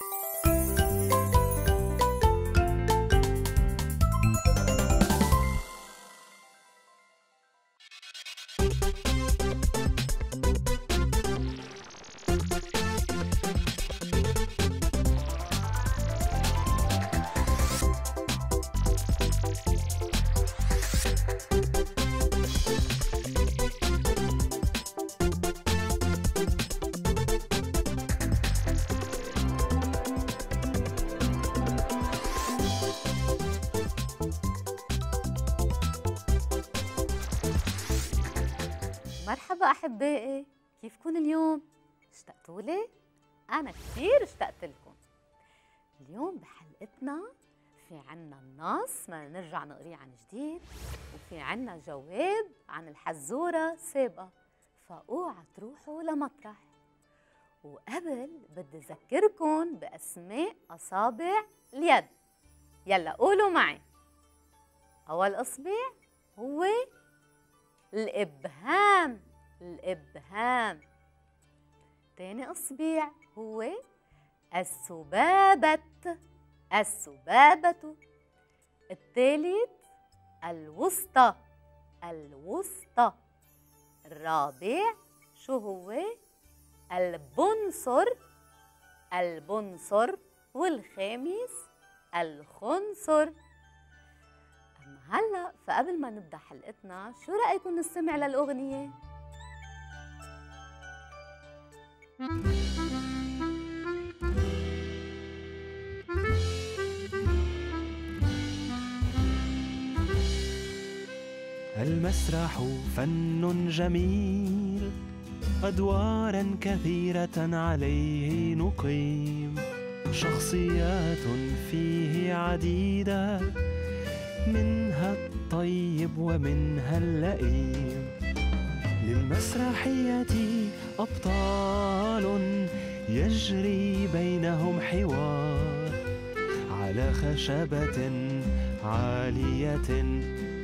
you مرحبا أحبائي كيفكن اليوم؟ اشتقتوا لي؟ أنا كثير اشتقت لكم. اليوم بحلقتنا في عنا النص ما نرجع نقريه عن جديد وفي عنا جواب عن الحزورة سابقة. فأوعى تروحوا لمطرح. وقبل بدي أذكركم بأسماء أصابع اليد. يلا قولوا معي. أول إصبع هو الإبهام. الإبهام. تاني إصبع هو السبابة السبابة. الثالث الوسطى الوسطى. الرابع شو هو؟ البنصر البنصر. والخامس الخنصر. أما هلأ فقبل ما نبدأ حلقتنا شو رأيكم نستمع للأغنية؟ المسرح فن جميل أدوارا كثيرة عليه نقيم. شخصيات فيه عديدة منها الطيب ومنها اللئيم. للمسرحية أبطال يجري بينهم حوار على خشبة عالية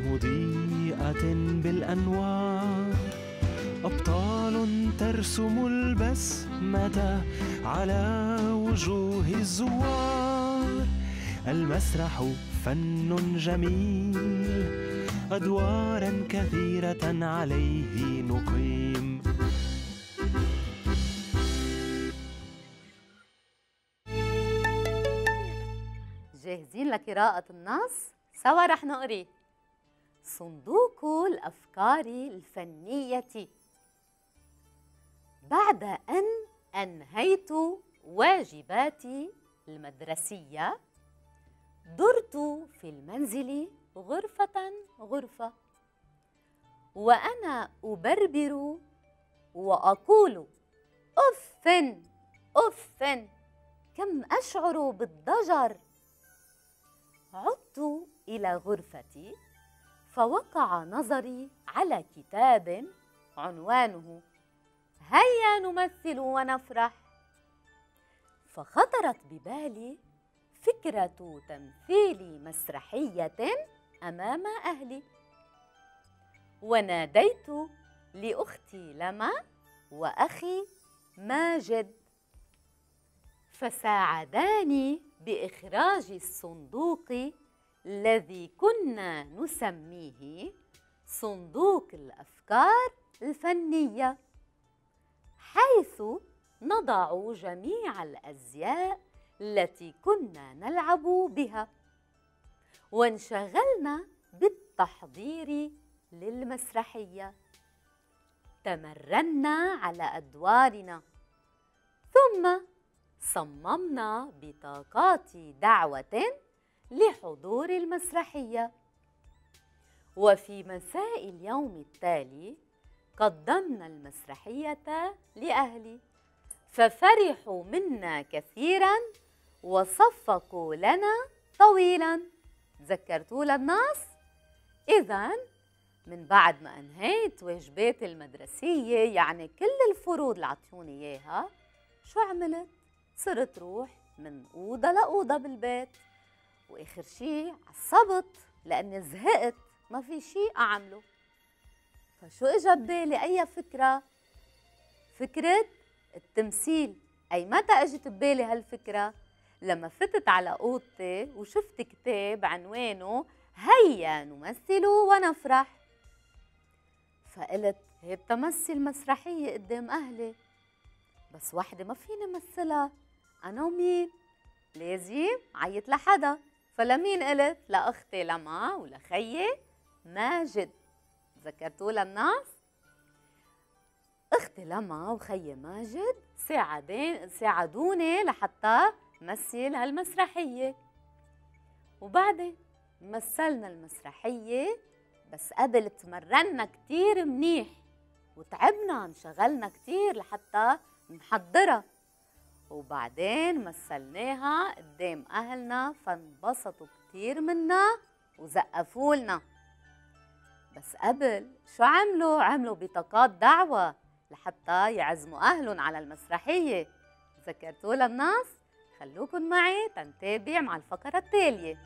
مضيئة بالأنوار. أبطال ترسم البسمة على وجوه الزوار. المسرح فن جميل أدوارا كثيرة عليه نقيم جاهزين لقراءة النص؟ سوا رح نقري. صندوق الأفكار الفنية. بعد أن أنهيت واجباتي المدرسية درت في المنزل غرفة غرفة وأنا أبربر وأقول أف أف كم أشعر بالضجر عدت إلى غرفتي فوقع نظري على كتاب عنوانه هيا نمثل ونفرح فخطرت ببالي فكرة تمثيل مسرحية أمام أهلي. وناديت لأختي لما وأخي ماجد. فساعداني بإخراج الصندوق الذي كنا نسميه صندوق الأفكار الفنية حيث نضع جميع الأزياء التي كنا نلعب بها. وانشغلنا بالتحضير للمسرحية. تمرنا على أدوارنا. ثم صممنا بطاقات دعوة لحضور المسرحية. وفي مساء اليوم التالي قدمنا المسرحية لأهلي. ففرحوا منا كثيرا وصفقوا لنا طويلا. تذكرتوا للناس؟ اذا من بعد ما أنهيت واجباتي المدرسية يعني كل الفروض اللي عطوني إياها شو عملت؟ صرت روح من أوضة لأوضة بالبيت وآخر شيء عصبت لأني زهقت ما في شيء أعمله. فشو اجى ببالي أي فكرة؟ فكرة التمثيل. أي متى إجت ببالي هالفكرة؟ لما فتت على أوضتي وشفت كتاب عنوانه هيا نمثل ونفرح فقلت هي بتمثل مسرحية قدام أهلي بس وحدة ما فيني مثلها أنا ومين لازم عيط لحدا. فلمين قلت؟ لأختي لما ولخيي ماجد. ذكرتوا للناس؟ أختي لما وخيي ماجد ساعدين ساعدوني لحتى مثل هالمسرحية. وبعدين مثلنا المسرحية بس قبل تمرنا كتير منيح وتعبنا انشغلنا كتير لحتى نحضرها. وبعدين مثلناها قدام أهلنا فانبسطوا كتير منا وزقفوا لنا بس قبل شو عملوا؟ عملوا بطاقات دعوة لحتى يعزموا أهلهم على المسرحية ذكرتوا للناس؟ خلوكن معي تنتابع مع الفقرة التالية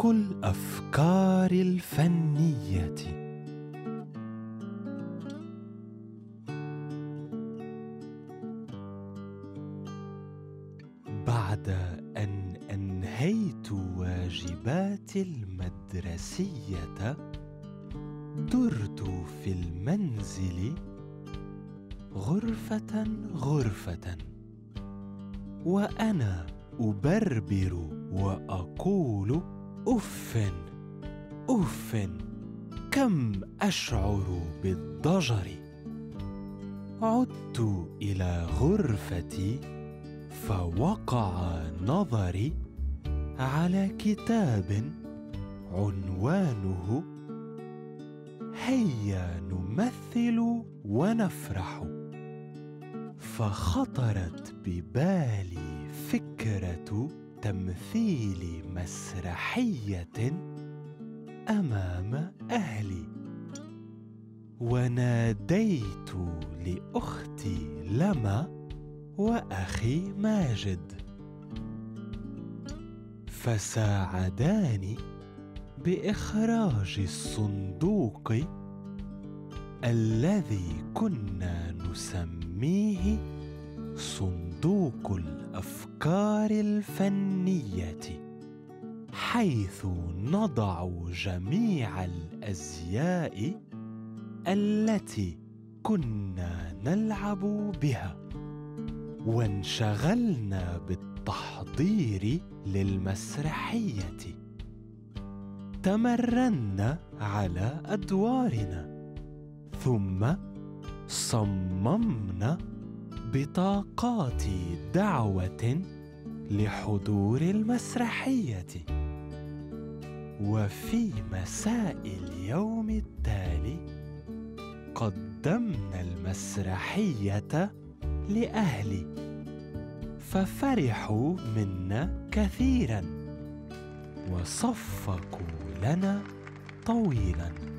صندوق الافكار الفنية. بعد أن أنهيت واجباتي المدرسية درت في المنزل غرفة غرفة وأنا أبربر وأقول اف اف كم أشعر بالضجر؟ عدت إلى غرفتي فوقع نظري على كتاب عنوانه هيا نمثل ونفرح. فخطرت ببالي فكرة تمثيل مسرحية أمام أهلي. وناديت لأختي لما وأخي ماجد. فساعداني بإخراج الصندوق الذي كنا نسميه صندوق الأفكار الفنية حيث نضع جميع الأزياء التي كنا نلعب بها وانشغلنا بالتحضير للمسرحية. تمرنا على أدوارنا ثم صممنا بطاقات دعوة لحضور المسرحية. وفي مساء اليوم التالي قدمنا المسرحية لأهلي ففرحوا منا كثيرا وصفقوا لنا طويلا.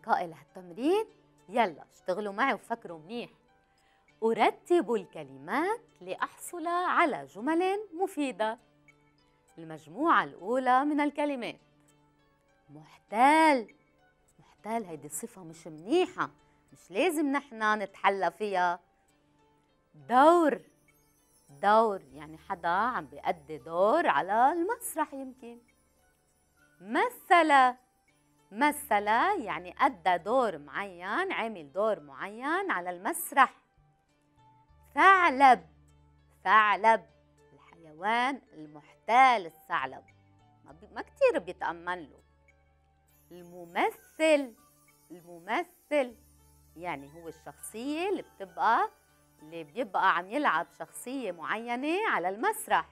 أصدقائي لهالتمرين؟ يلا اشتغلوا معي وفكروا منيح. أرتب الكلمات لأحصل على جمل مفيدة. المجموعة الأولى من الكلمات. محتال. محتال هيدي صفة مش منيحة مش لازم نحن نتحلى فيها. دور. دور يعني حدا عم بيأدي دور على المسرح يمكن. مثل مثل يعني أدى دور معين عمل دور معين على المسرح. ثعلب ثعلب الحيوان المحتال الثعلب. ما, ما كتير بيتأمن له. الممثل الممثل يعني هو الشخصية اللي بتبقى اللي بيبقى عم يلعب شخصية معينة على المسرح.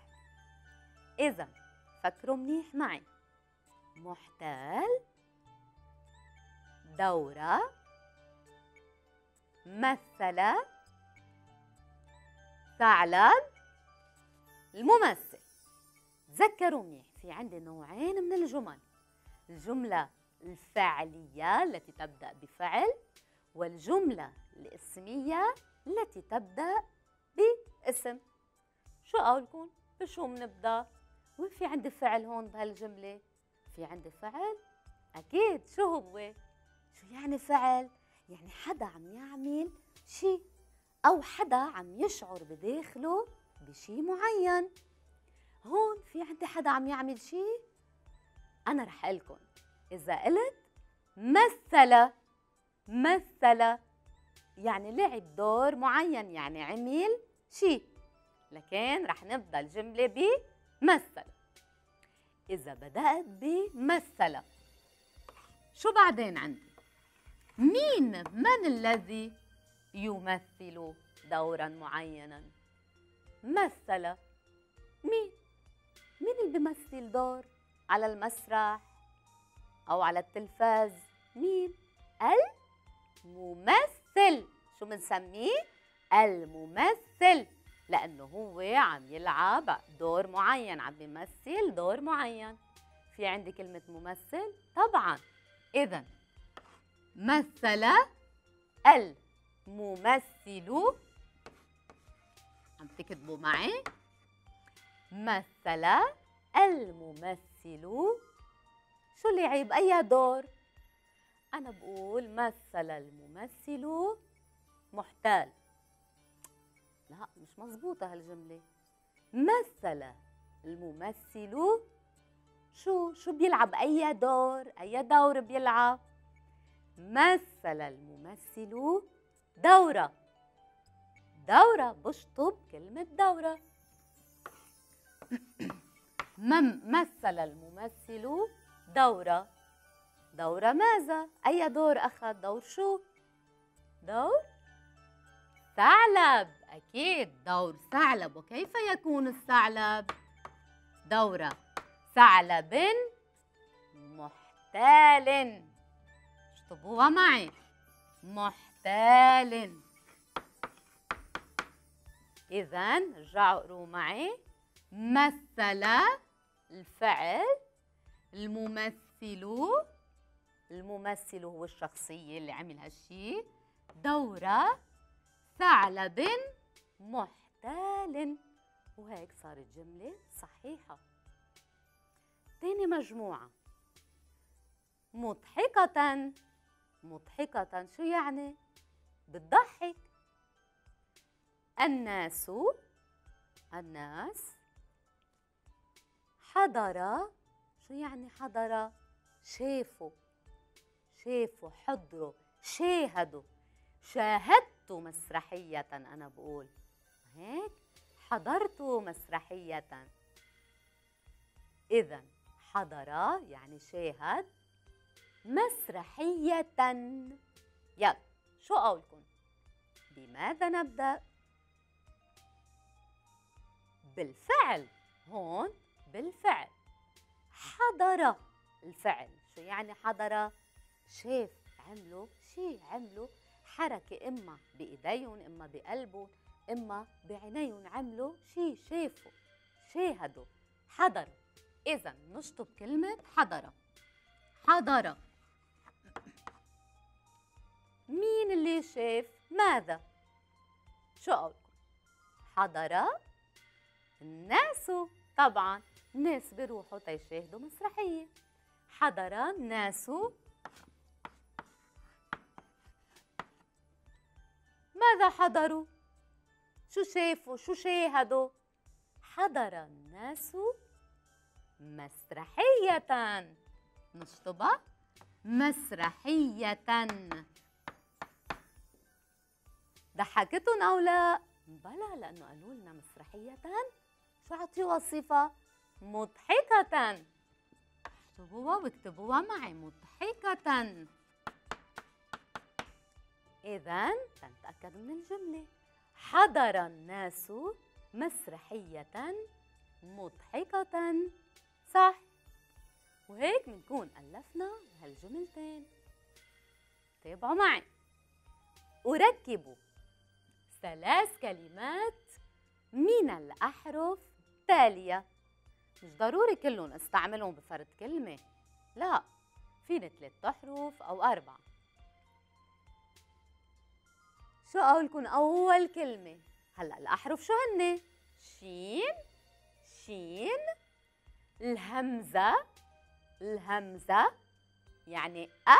إذا فكروا منيح معي. محتال دورة مثل ثعلب الممثل تذكروا منيح في عندي نوعين من الجمل الجملة الفعلية التي تبدأ بفعل والجملة الاسمية التي تبدأ باسم شو قولكم؟ بشو بنبدأ؟ وين في عندي فعل هون بهالجملة؟ في عندي فعل؟ أكيد شو هو؟ شو يعني فعل؟ يعني حدا عم يعمل شيء أو حدا عم يشعر بداخله بشيء معين. هون في عندي حدا عم يعمل شيء أنا رح لكم إذا قلت مثل مثل يعني لعب دور معين يعني عمل شيء لكن رح نبدأ الجملة بمثل إذا بدأت بمثل شو بعدين عندي؟ مين؟ من الذي يمثل دورا معينا؟ مثل مين؟ مين اللي بيمثل دور؟ على المسرح أو على التلفاز؟ مين؟ الممثل. شو بنسميه؟ الممثل. لأنه هو عم يلعب دور معين عم بيمثل دور معين. في عندي كلمة ممثل؟ طبعا. اذا مثل الممثل. عم تكتبوا معي؟ مثل الممثل. شو لعب أي دور؟ أنا بقول مثل الممثل محتال. لا مش مزبوطة هالجملة. مثل الممثل. شو؟ شو بيلعب أي دور؟ أي دور بيلعب؟ مثل الممثل دورة دورة بشطب كلمة دورة مثل الممثل دورة دورة ماذا؟ أي دور أخذ؟ دور شو؟ دور ثعلب أكيد دور ثعلب وكيف يكون الثعلب؟ دورة ثعلب محتال اشطبوها معي. محتال. إذا رجعوا اقروا معي مثل الفعل الممثل الممثل هو الشخصية اللي عمل هالشي. دورة ثعلب محتال. وهيك صارت جملة صحيحة. تاني مجموعة. مضحكة. مضحكة شو يعني؟ بتضحك. الناس الناس حضر شو يعني حضر؟ شافوا شافوا حضروا شاهدوا شاهدت مسرحية أنا بقول. هيك؟ حضرت مسرحية. إذا حضر يعني شاهد مسرحية. يلا شو قولكم بماذا نبدأ؟ بالفعل هون بالفعل. حضر الفعل. شو يعني حضر؟ شاف عملوا شيء عملوا حركة إما بإيديهم إما بقلبهم إما بعينيهم. عملوا شيء شافوا شاهدوا حضروا إذا نشطب كلمة حضر. حضر. مين اللي شاف ماذا؟ شو قولكم حضر الناس. طبعا الناس بيروحوا تيشاهدوا مسرحية. حضر الناس. ماذا حضروا؟ شو شافوا؟ شو شاهدوا؟ حضر الناس مسرحية. نشطبها مسرحية. ضحكتهم أو لا؟ بلا لأنه قالوا لنا مسرحية شو عطيوها صفة؟ مضحكة. اكتبوها واكتبوها معي مضحكة. إذا تنتأكد من الجملة حضر الناس مسرحية مضحكة. صح. وهيك بنكون ألفنا هالجملتين. تابعوا معي. وركبوا ثلاث كلمات من الأحرف التالية مش ضروري كلهم استعملهم بفرد كلمة. لا فيني ثلاث أحرف أو أربعة. شو أقولكم أول كلمة؟ هلأ الأحرف شو هن؟ شين شين الهمزة الهمزة يعني أ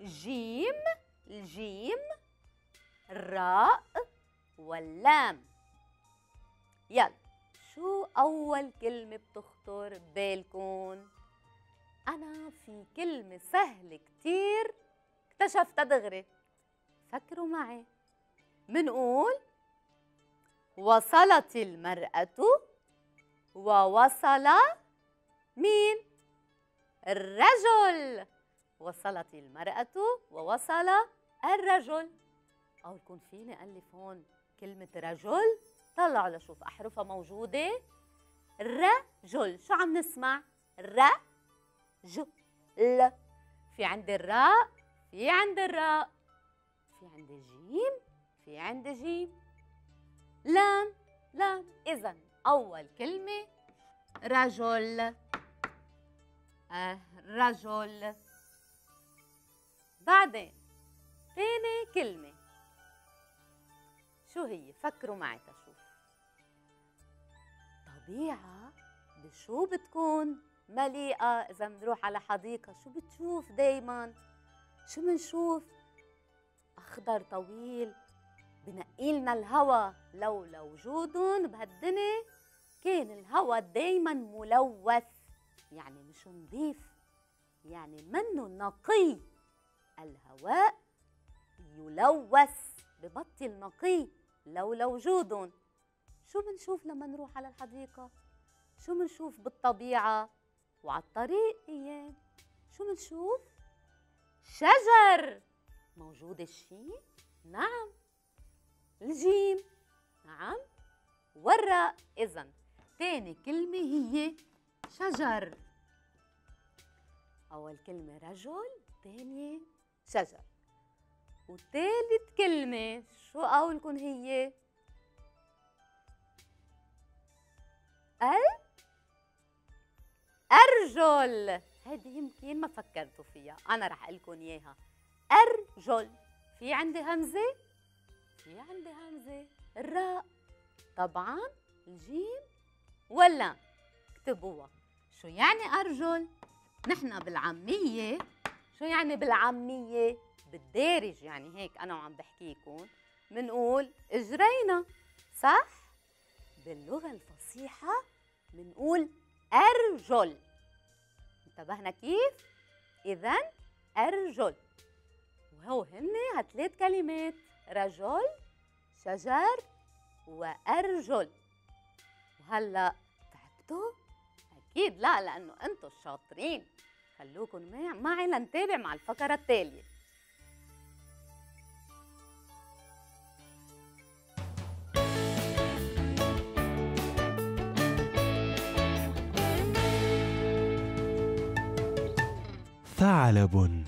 جيم الجيم الراء واللام. يلا شو أول كلمة بتخطر ببالكم؟ أنا في كلمة سهلة كتير اكتشفتها دغري. فكروا معي. منقول وصلت المرأة ووصل مين؟ الرجل. وصلت المرأة ووصل الرجل. أو يكون فيني ألف هون كلمة رجل؟ طلعوا لشوف أحرفها موجودة؟ رجل. شو عم نسمع؟ ر ج ل في عندي الراء في عندي الراء. في عندي جيم في عندي جيم. لام لام. إذا أول كلمة رجل. آه رجل. بعدين ثاني كلمة. شو هي؟ فكروا معي تشوف طبيعة بشو بتكون مليئة إذا بنروح على حديقة شو بتشوف دايما؟ شو بنشوف؟ أخضر طويل بنقيلنا الهوا لولا وجودهم بهالدنيا كان الهوا دايما ملوث يعني مش نظيف يعني منه نقي الهواء يلوث ببطل نقي لولا وجودهم شو بنشوف لما نروح على الحديقة؟ شو بنشوف بالطبيعة؟ وعلى الطريق أيام شو بنشوف؟ شجر. موجود الشين؟ نعم. الجيم. نعم. والراء إذا تاني كلمة هي شجر. أول كلمة رجل تانية شجر. وثالث كلمة شو قولكم هي؟ أل؟ أرجل. هيدي يمكن ما فكرتوا فيها أنا رح لكم إياها. أرجل. في عندي همزة؟ في عندي همزة. الراء طبعا الجيم ولا؟ اكتبوها. شو يعني أرجل؟ نحن بالعامية. شو يعني بالعامية؟ بالدارج يعني هيك أنا وعم بحكيكم منقول إجرينا صح؟ باللغة الفصيحة منقول أرجل انتبهنا كيف؟ إذا أرجل وهو هن هالثلاث كلمات رجل شجر وأرجل وهلأ تعبتوا؟ أكيد لا لأنه أنتم الشاطرين خلوكم معي لنتابع مع الفقرة التالية ثعلب.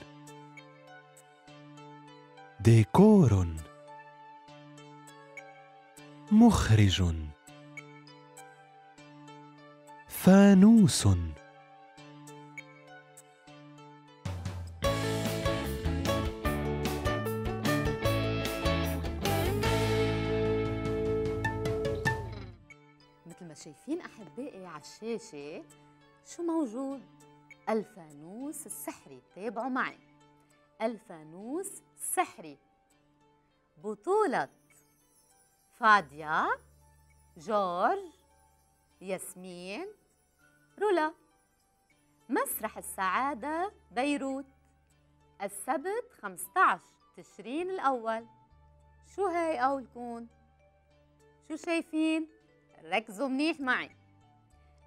ديكور. مخرج. فانوس. مثل ما شايفين أحبائي على الشاشة شو موجود؟ الفانوس السحري تابعوا معي. الفانوس السحري. بطولة فاديا جورج ياسمين رولا. مسرح السعادة بيروت. السبت 15 تشرين الأول. شو هاي قولكم؟ شو شايفين؟ ركزوا منيح معي.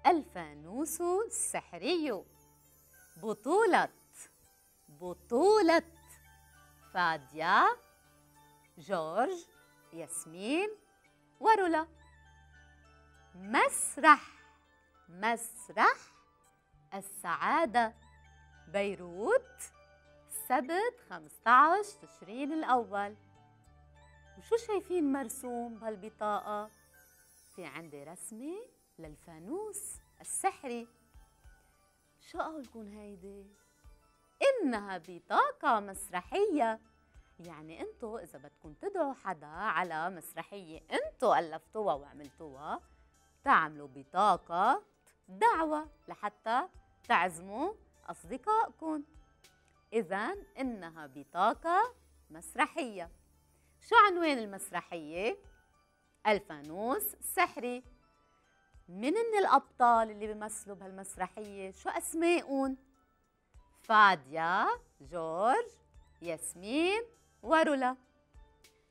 الفانوس السحري. بطولة بطولة فاديا جورج ياسمين ورولا. مسرح مسرح السعادة بيروت سبت 15 تشرين الأول. وشو شايفين مرسوم بهالبطاقة؟ في عندي رسمة للفانوس السحري. شو قولكم هيدي؟ إنها بطاقة مسرحية يعني انتو إذا بدكم تدعوا حدا على مسرحية انتو ألفتوها وعملتوها تعملوا بطاقة دعوة لحتى تعزموا أصدقائكم إذا إنها بطاقة مسرحية شو عنوان المسرحية؟ ألفانوس السحري من من الأبطال اللي بيمثلوا بهالمسرحية؟ شو أسمائهم؟ فاديا، جورج، ياسمين، ورولا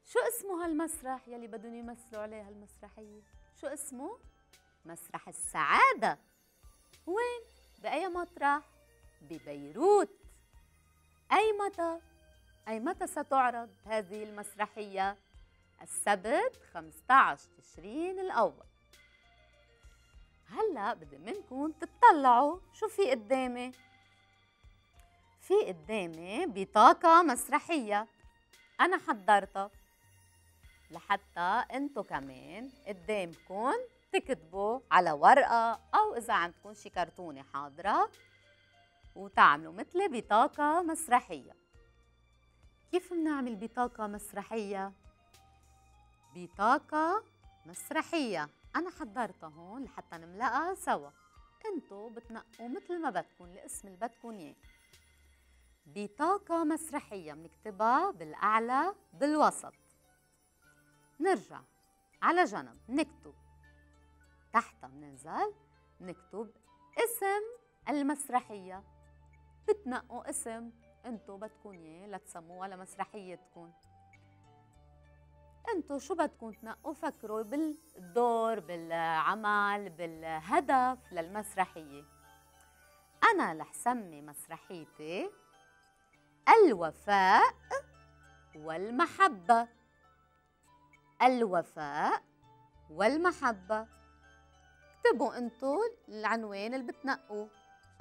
شو اسمه هالمسرح يلي بدهم يمثلوا عليه هالمسرحية؟ شو اسمه؟ مسرح السعادة وين؟ بأي مطرح؟ ببيروت أي متى؟ أي متى ستعرض هذه المسرحية؟ السبت 15 تشرين الأول هلأ بدي منكم تطلعوا. شو في قدامي؟ في قدامي بطاقة مسرحية. أنا حضرتها. لحتى انتو كمان قدامكم تكتبوا على ورقة أو إذا عندكم شي كرتونة حاضرة وتعملوا مثلي بطاقة مسرحية. كيف بنعمل بطاقة مسرحية؟ بطاقة مسرحية. أنا حضرتها هون لحتى نملأها سوا. انتو بتنقوا مثل ما بدكم الاسم اللي بدكم إياه. بطاقة مسرحية بنكتبها بالأعلى بالوسط. نرجع على جنب. نكتب. تحتها بننزل نكتب اسم المسرحية. بتنقوا اسم. انتو بدكم إياه لتسموها لمسرحيتكم انتو شو بدكم تنقوا؟ فكروا بالدور بالعمل بالهدف للمسرحية. أنا رح سمي مسرحيتي الوفاء والمحبة. الوفاء والمحبة. اكتبوا انتو العنوان اللي بتنقوا.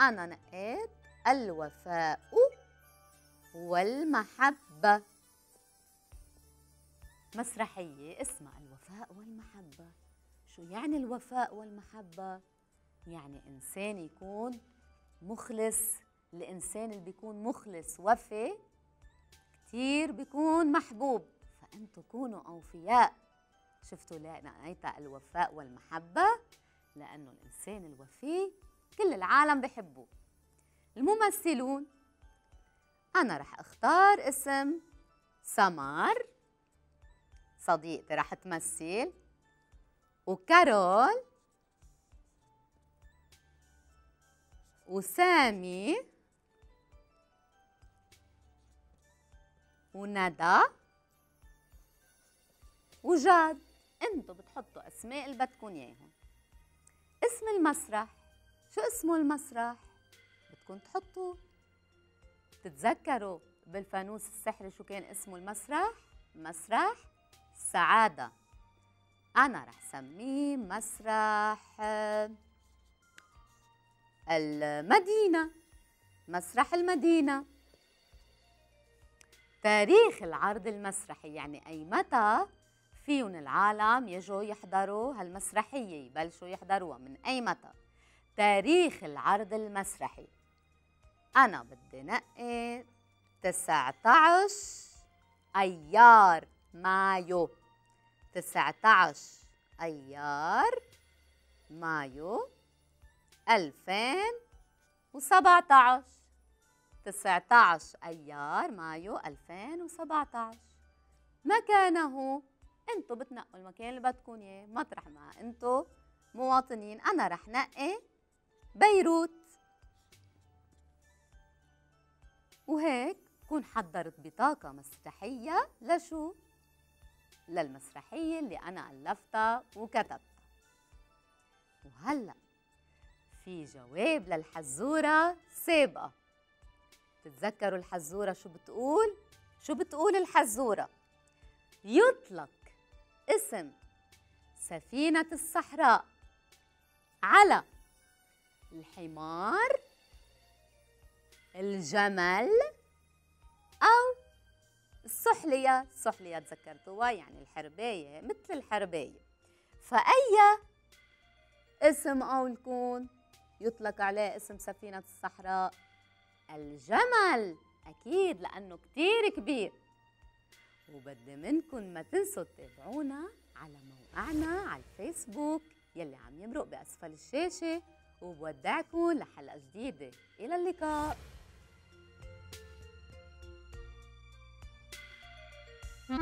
أنا نقيت الوفاء والمحبة. مسرحية. اسمها الوفاء والمحبة. شو يعني الوفاء والمحبة؟ يعني إنسان يكون مخلص. الإنسان اللي بيكون مخلص وفي كتير بيكون محبوب. فأنتوا كونوا أوفياء. شفتوا لقيتها الوفاء والمحبة. لأنه الإنسان الوفي كل العالم بحبوه الممثلون. أنا رح أختار اسم سمر صديقتي رح تمثل. وكارول. وسامي. وندى وجاد. أنتوا بتحطوا اسماء اللي بدكم إياهم. اسم المسرح. شو اسمه المسرح؟ بدكم تحطوا تتذكروا بالفانوس السحري شو كان اسمه المسرح؟ مسرح. السعادة أنا رح سميه مسرح المدينة. مسرح المدينة. تاريخ العرض المسرحي يعني أي متى فيهم العالم يجوا يحضروا هالمسرحية يبلشوا يحضروها من أي متى. تاريخ العرض المسرحي. أنا بدي نقي 19 أيار. مايو. 19 أيار مايو 2017 19 أيار مايو 2017 مكانه انتو بتنقوا المكان اللي بدكم إياه. مطرح ما انتو مواطنين. أنا رح نقي بيروت. وهيك كون حضرت بطاقة مسرحية لشو؟ للمسرحية اللي أنا ألفتها وكتبتها وهلأ في جواب للحزورة سابقة تتذكروا الحزورة شو بتقول؟ شو بتقول الحزورة؟ يطلق اسم سفينة الصحراء على الحمار الجمل أو السحلية السحلية تذكرتوها يعني الحرباية مثل الحرباية. فأي اسم قولكن يطلق عليه اسم سفينة الصحراء؟ الجمل. أكيد لأنه كتير كبير. وبدي منكم ما تنسوا تتابعونا على موقعنا على الفيسبوك يلي عم يمرق بأسفل الشاشة. وبودعكم لحلقة جديدة. إلى اللقاء. المسرح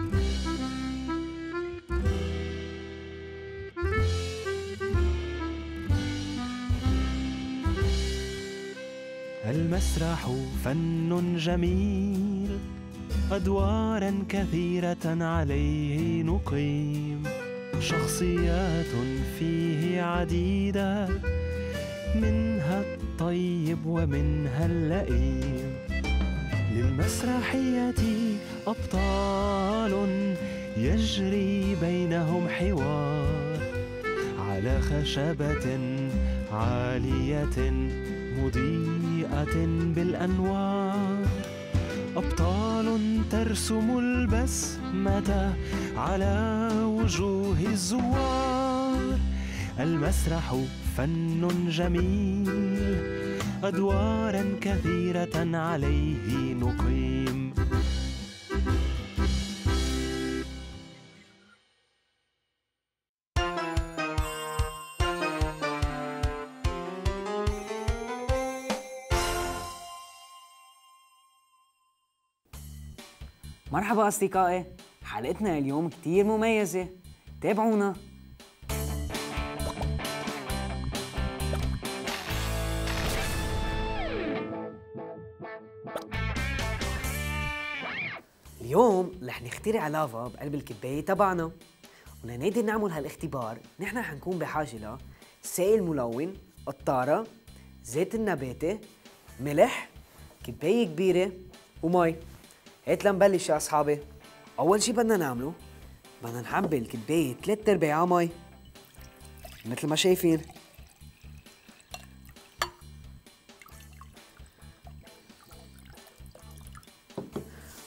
فن جميل أدوارا كثيرة عليه نقيم. شخصيات فيه عديدة منها الطيب ومنها اللئيم. للمسرحية أبطال يجري بينهم حوار على خشبة عالية مضيئة بالأنوار. أبطال ترسم البسمة على وجوه الزوار. المسرح فن جميل أدوارا كثيرة عليه نقيم. مرحبا أصدقائي حلقتنا اليوم كتير مميزة. تابعونا. اليوم رح نخترع لافا بقلب الكباية تبعنا. ولنقدر نعمل هالاختبار نحن حنكون بحاجة ل سائل ملون قطارة زيت النباتي ملح كباية كبيرة ومي. هات لنبلش يا أصحابي. أول شي بدنا نعمله بدنا نحبل كباية تلات أرباع مي مثل ما شايفين.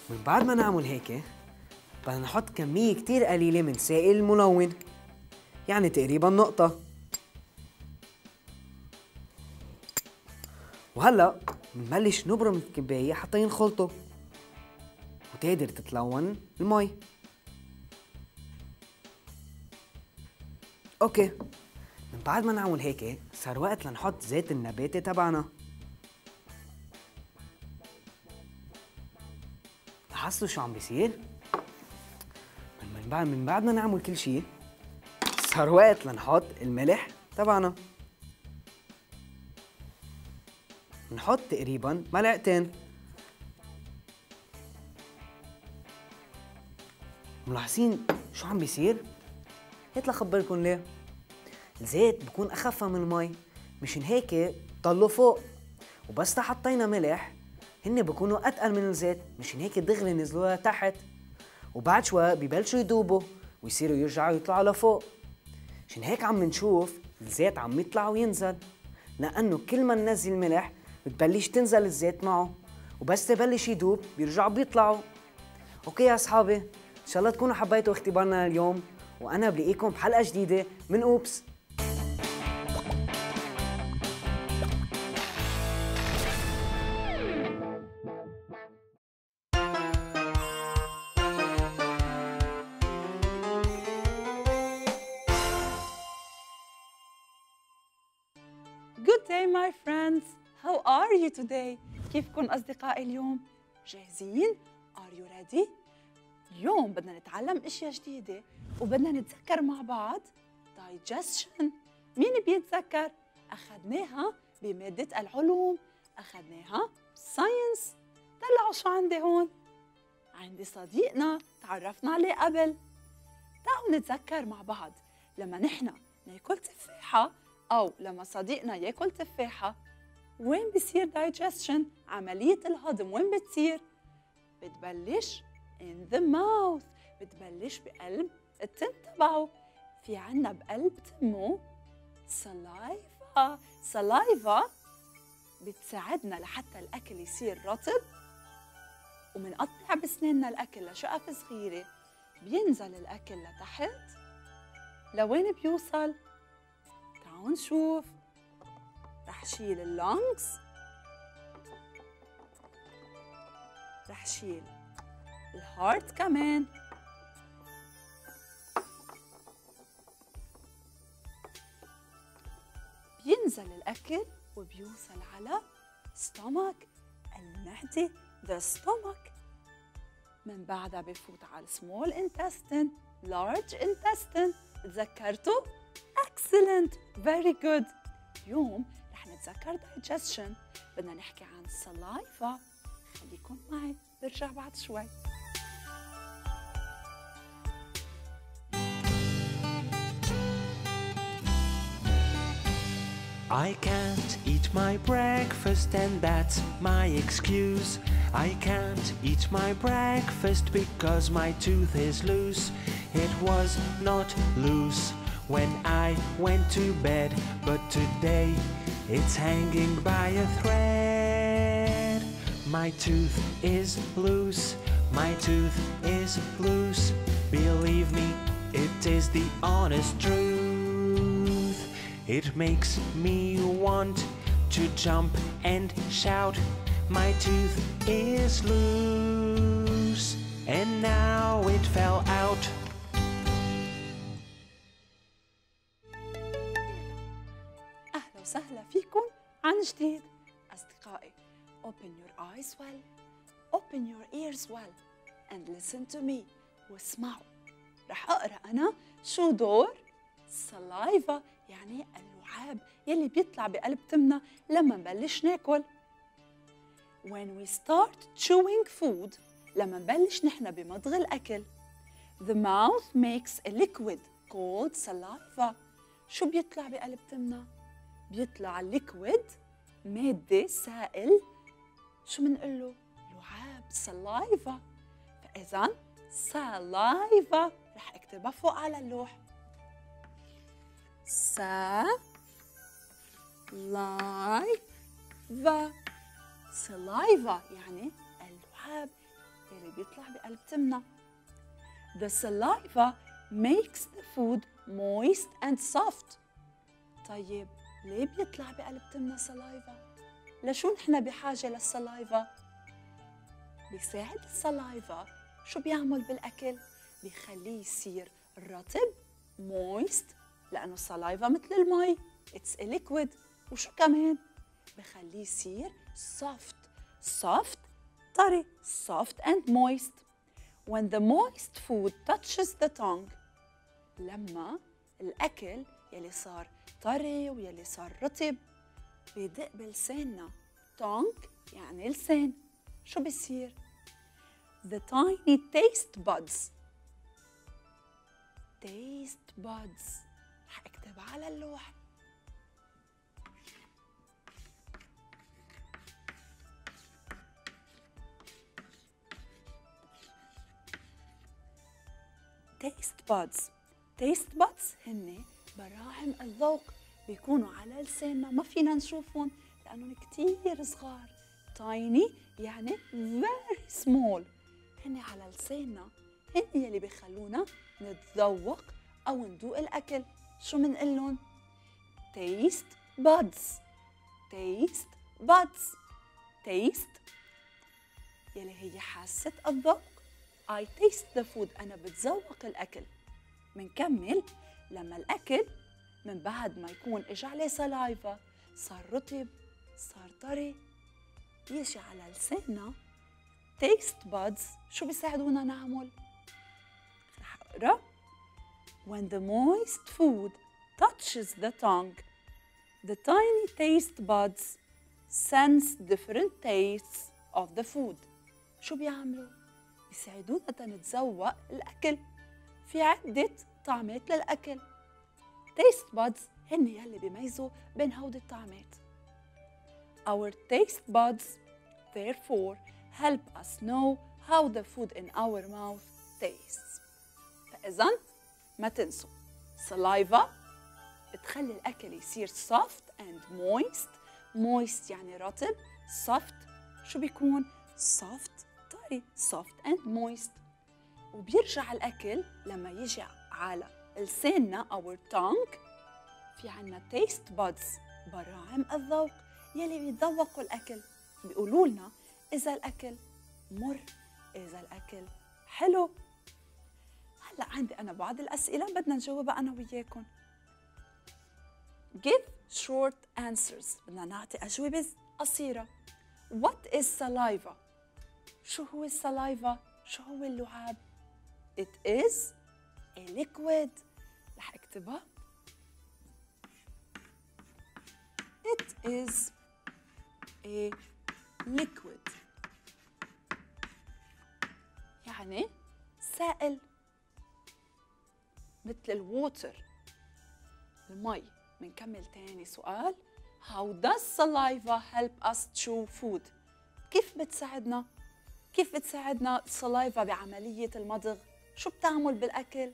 من بعد ما نعمل هيك بدنا نحط كمية كتير قليلة من سائل الملون يعني تقريبا نقطة. وهلأ بنبلش نبرم الكباية حتى ينخلطوا. وتقدر تتلون المي. أوكي. من بعد ما نعمل هيك صار وقت لنحط زيت النباتي تبعنا. لاحظتوا شو عم بيصير؟ من بعد من بعد ما نعمل كل شيء صار وقت لنحط الملح تبعنا. نحط تقريبا ملعقتين. ملاحظين شو عم بيصير؟ هات لخبركن ليه؟ الزيت بكون أخف من المي مشان هيك ضلوا فوق. وبس حطينا ملح هن بكونوا أتقل من الزيت مشان هيك دغري نزلوا لتحت. وبعد شوي ببلشوا يدوبوا ويصيروا يرجعوا يطلعوا لفوق. عشان هيك عم نشوف الزيت عم يطلع وينزل. لأنه كل ما ننزل ملح بتبلش تنزل الزيت معه. وبس تبلش يدوب بيرجعوا بيطلعوا. أوكي يا أصحابي إن شاء الله تكونوا حبيتوا اختبارنا اليوم وأنا بلاقيكم بحلقة جديدة من أوبس Good day my friends. How are you today? كيفكم أصدقائي اليوم؟ جاهزين؟ Are you ready؟ اليوم بدنا نتعلم أشياء جديدة وبدنا نتذكر مع بعض digestion. مين بيتذكر؟ أخذناها بمادة العلوم أخذناها ساينس طلعوا شو عندي هون؟ عندي صديقنا تعرفنا عليه قبل. تعالوا نتذكر مع بعض. لما نحن ناكل تفاحة أو لما صديقنا ياكل تفاحة وين بصير digestion عملية الهضم وين بتصير؟ بتبلش in the mouth. بتبلش بقلب التم تبعه في عنا بقلب تمه saliva. saliva بتساعدنا لحتى الأكل يصير رطب. ومنقطع بسناننا الأكل لشقف صغيرة. بينزل الأكل لتحت. لوين بيوصل؟ تعالوا نشوف. رح شيل ال lungs. رح شيل. ال heart كمان. بينزل الأكل وبيوصل على stomach. المعدة the stomach. من بعدها بفوت على small intestine large intestine. تذكرتوا؟ excellent. Very good. اليوم رح نتذكر digestion. بدنا نحكي عن saliva. خليكم معي برجع بعد شوي. I can't eat my breakfast, and that's my excuse. I can't eat my breakfast because my tooth is loose. It was not loose when I went to bed, but today it's hanging by a thread. My tooth is loose, my tooth is loose. Believe me, it is the honest truth. It makes me want to jump and shout. My tooth is loose, and now it fell out. أهلا وسهلا فيكم عن جديد أصدقائي Open your eyes well Open your ears well and listen to me واسمعوا رح أقرأ أنا شو دور saliva يعني اللعاب يلي بيطلع بقلب تمنا لما نبلش ناكل. When we start chewing food لما نبلش نحن بمضغ الأكل. The mouth makes a liquid called saliva. شو بيطلع بقلب تمنا؟ بيطلع liquid مادة سائل. شو بنقول له؟ لعاب saliva. فإذا saliva رح أكتبها فوق على اللوح. Saliva saliva يعني اللعاب اللي بيطلع بقلب تمنا The saliva makes the food moist and soft طيب ليه بيطلع بقلب تمنا saliva؟ لشو نحن بحاجة لل saliva؟ بيساعد ال saliva شو بيعمل بالأكل؟ بيخليه يصير رطب moist لأنه ال saliva مثل المي. it's liquid. وشو كمان؟ بخليه يصير soft. Soft طري. Soft and moist. When the moist food touches the tongue لما الأكل يلي صار طري ويلي صار رطب بيدق بلساننا. Tongue يعني لسان. شو بيصير؟ the tiny taste buds. Taste buds. اكتبها على اللوح taste buds. Taste buds هن براعم الذوق بيكونوا على لساننا ما فينا نشوفهم لأنهم كتير صغار. Tiny يعني very small. هن على لساننا هن يلي بيخلونا نتذوق أو ندوق الأكل. شو منقلن taste buds. Taste buds. Taste. يلي هي حاسة الذوق I taste the food. أنا بتذوق الأكل. منكمل. لما الأكل من بعد ما يكون إجا عليه سلايفا صار رطب صار طري يجي على لساننا. Taste buds. شو بيساعدونا نعمل؟ رح أقرأ. When the moist food touches the tongue the tiny taste buds sense different tastes of the food شو بيعملوا؟ بيساعدونا تنتذوق الأكل في عدة طعمات للأكل taste buds هن يلي بيميزوا بين هودي الطعمات Our taste buds therefore help us know how the food in our mouth tastes فإذا ما تنسوا saliva بتخلي الأكل يصير soft and moist. Moist يعني رطب soft شو بيكون؟ Soft طري. Soft and moist. وبيرجع الأكل لما يجي على لساننا our tongue في عنا taste buds براعم الذوق. يلي بيذوقوا الأكل بيقولوا لنا إذا الأكل مر إذا الأكل حلو. هلا عندي أنا بعض الأسئلة بدنا نجاوبها أنا وياكم Give short answers. بدنا نعطي أجوبة قصيرة. What is saliva؟ شو هو السلايفا؟ شو هو اللعاب؟ It is a liquid. رح أكتبها. It is a liquid. يعني سائل. مثل ال water المي بنكمل تاني سؤال How does saliva help us chew food؟ كيف بتساعدنا؟ كيف بتساعدنا ال saliva بعملية المضغ؟ شو بتعمل بالأكل؟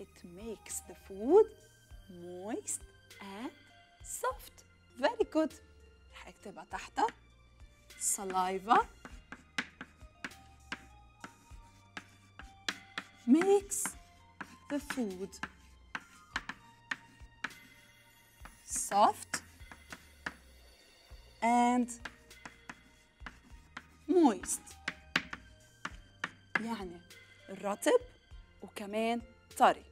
It makes the food moist and soft. Very good. رح أكتبها تحتها. Saliva makes the food. Soft. And moist. يعني رطب وكمان طري.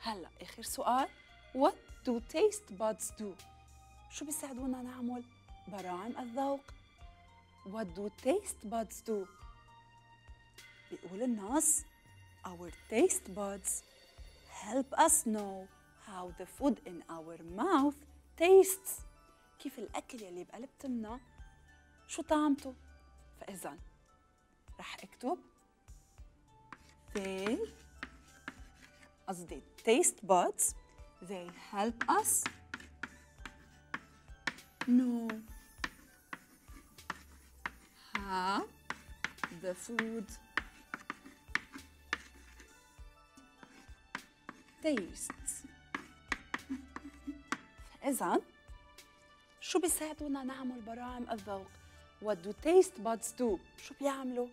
هلا آخر سؤال. What do taste buds do? شو بيساعدونا نعمل براعم الذوق؟ What do taste buds do? بيقول النص our taste buds help us know how the food in our mouth tastes كيف الأكل يلي بقلب تمنا شو طعمته فإذا رح أكتب they قصدي taste buds they help us know how the food tastes إذا شو بيساعدونا نعمل براعم الذوق؟ What do taste buds do؟ شو بيعملوا؟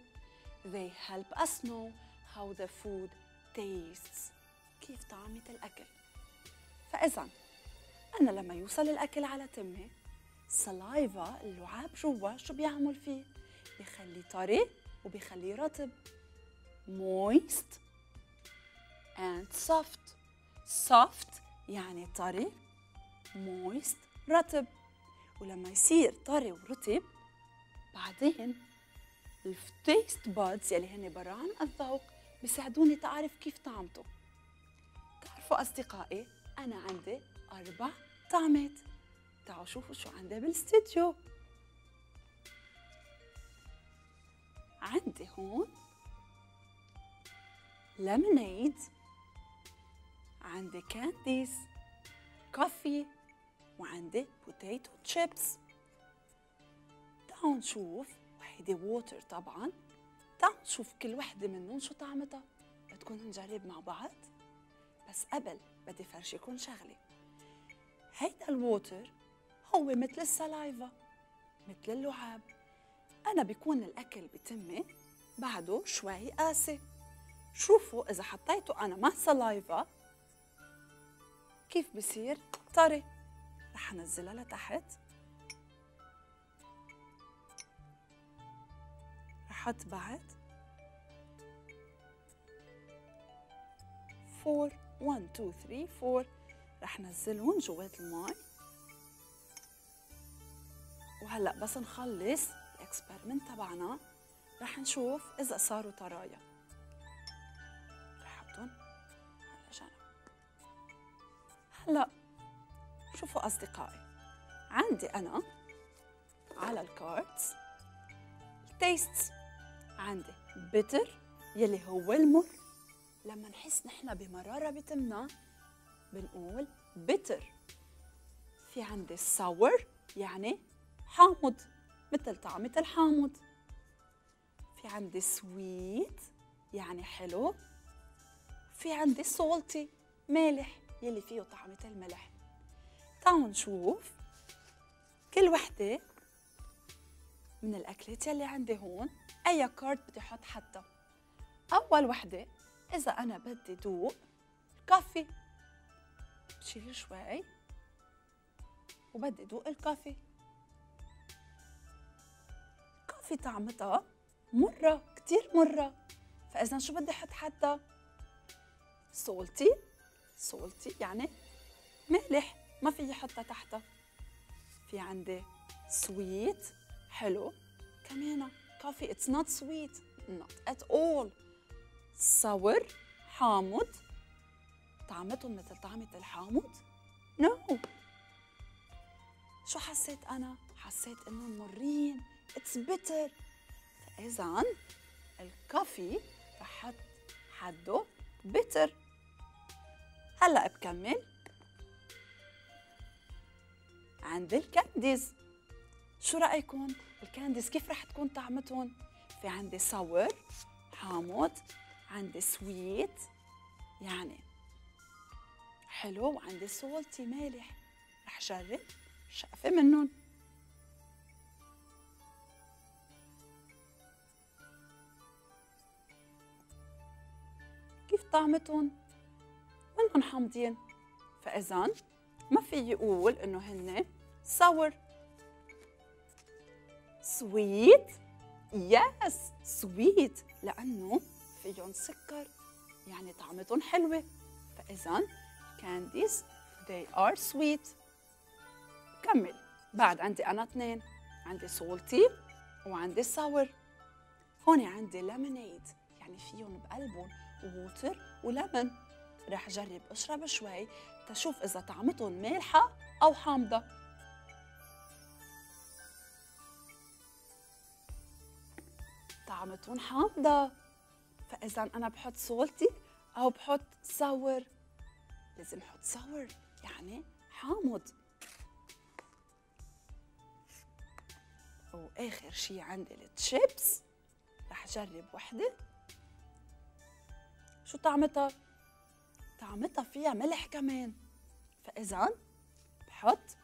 They help us know how the food tastes كيف طعمة الأكل فإذا أنا لما يوصل الأكل على تمي السلايفا اللعاب جوا شو بيعمل فيه؟ بيخليه طري وبيخليه رطب moist and soft soft يعني طري moist رطب. ولما يصير طري ورطب بعدين ال taste buds يلي هن براعم الذوق بيساعدوني تعرف كيف طعمته. تعرفوا أصدقائي أنا عندي أربع طعمات. تعالوا شوفوا شو عندي بالاستديو عندي هون lemonade عندي candies coffee وعندي potato chips تعالوا نشوف وحدة water طبعا. تعالوا نشوف كل وحدة منهم شو طعمتها. بدكم نجرب مع بعض. بس قبل بدي فرجيكم شغلة. هيدا ال water هو مثل ال saliva مثل اللعاب. أنا بيكون الأكل بتمي بعده شوي قاسي. شوفوا إذا حطيته أنا مع saliva كيف بصير؟ طري رح أنزلها لتحت. رح أحط بعد. four 1 2 3 4 رح نزلهم جوات المي وهلأ بس نخلص ال experiment تبعنا. رح نشوف إذا صاروا طرايا هلا شوفوا أصدقائي. عندي أنا على ال cards ال taste عندي bitter يلي هو المر. لما نحس نحن بمرارة بتمنا بنقول bitter في عندي sour يعني حامض مثل طعمة الحامض. في عندي sweet يعني حلو. في عندي سولتي مالح. يلي فيه طعمة الملح تعالوا نشوف. كل وحدة من الأكلات يلي عندي هون أي كارد بدي أحط حتى. أول وحدة إذا أنا بدي دوق الكافي. بشيل شوي وبدي دوق الكافي. الكافي طعمتها مرة كتير مرة. فإذا شو بدي أحط حتى؟ salty. Salty يعني مالح ما في حطها تحتها في عندي sweet حلو. كمان coffee it's not sweet not at all sour حامض. طعمتهم مثل طعمة الحامض؟ no no. شو حسيت أنا؟ حسيت إنهم مرين. It's bitter فإذا ال coffee رح حط حده bitter هلا بكمل عند ال candies شو رأيكم؟ ال candies كيف رح تكون طعمتهم؟ في عندي sour حامض عندي sweet يعني حلو وعندي salty مالح رح جرب شقفة منهم كيف طعمتهم؟ منهم حامضين. فإذا ما في يقول إنه هن sour. Sweet yes sweet لأنه فيهم سكر يعني طعمتهم حلوة. فإذا candies they are sweet. كمل. بعد عندي أنا اثنين. عندي salty وعندي sour. هون عندي lemonade يعني فيهم بقلبهم ووتر ولمن رح أجرب أشرب شوي تشوف إذا طعمتهم مالحة أو حامضة. طعمتهم حامضة. فإذا أنا بحط salty أو بحط sour لازم أحط sour يعني حامض. وآخر شي عندي التشيبس رح أجرب وحدة. شو طعمتها؟ طعمتها فيها ملح كمان. فإذا بحط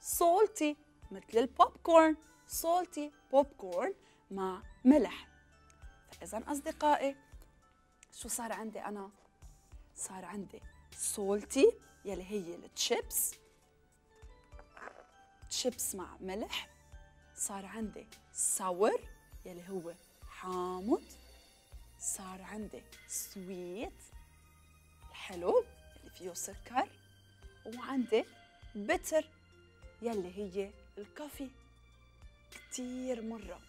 salty مثل ال popcorn salty popcorn مع ملح. فإذا أصدقائي شو صار عندي أنا؟ صار عندي salty يلي هي ال chips chips مع ملح. صار عندي sour يلي هو حامض. صار عندي sweet الحلو اللي فيه سكر وعندي bitter يلي هي ال coffee كتير مرة.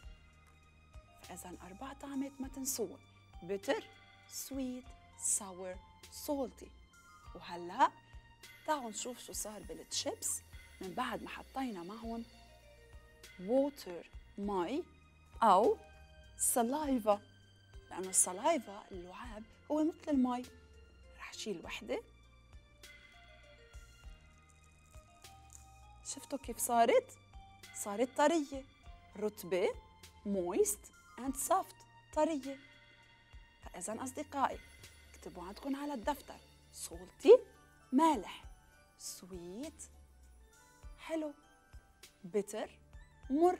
فإذا أربع طعمات ما تنسوهم bitter sweet sour salty وهلا تعالوا نشوف شو صار بالتشيبس من بعد ما حطينا معهم water مي أو saliva لأنه ال saliva اللعاب هو مثل المي رح شيل وحدة شفتوا كيف صارت؟ صارت طرية. رطبة moist and soft طرية. فإذا أصدقائي اكتبوا عندكم على الدفتر. salty مالح sweet حلو bitter مر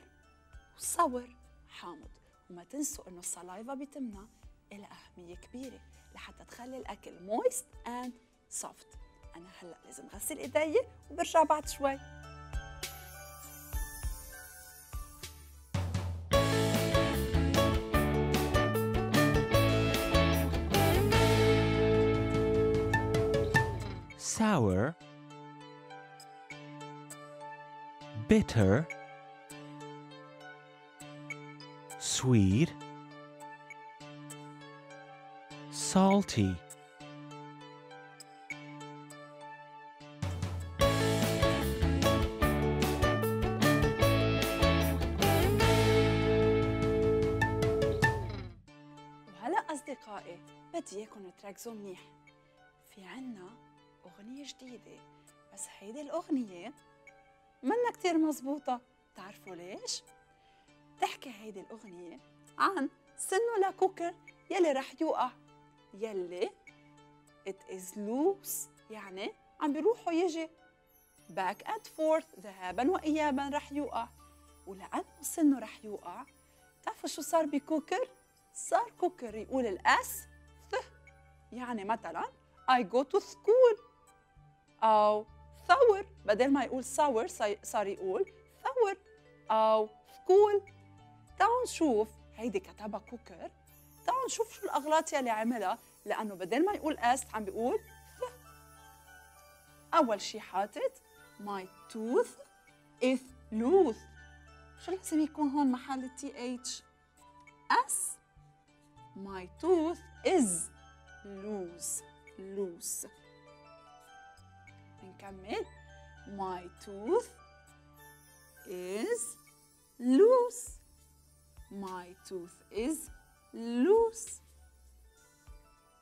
و sour حامض. وما تنسوا إنه ال saliva بتمنا إلها أهمية كبيرة. لحتى تخلي الأكل moist and soft أنا هلأ لازم غسل إيدي وبرجع بعد شوي. Sour, bitter, sweet, salty. وهلا أصدقائي بدي إياكم تركزوا منيح. في عنا أغنية جديدة بس هيدي الأغنية منا كتير مزبوطة. تعرفوا ليش؟ تحكي هيدي الأغنية عن سنه لكوكر يلي رح يوقع. يلي it is loose يعني عم بيروح ويجي back and forth ذهابا وايابا رح يوقع. ولأنه سنه رح يوقع بتعرفوا شو صار بكوكر؟ صار كوكر يقول الاس ث. يعني مثلا I go to school. أو sour. بدل ما يقول sour صار يقول thour. أو thcool تعالوا نشوف. هيدي كتبها كوكر. تعالوا نشوف شو الأغلاط يلي عملها لأنه بدل ما يقول S عم بيقول ث أول شي حاطط my tooth is loose. شو لازم يكون هون محل ال TH اس my tooth is loose. Loose. نكمل. My tooth is loose. My tooth is loose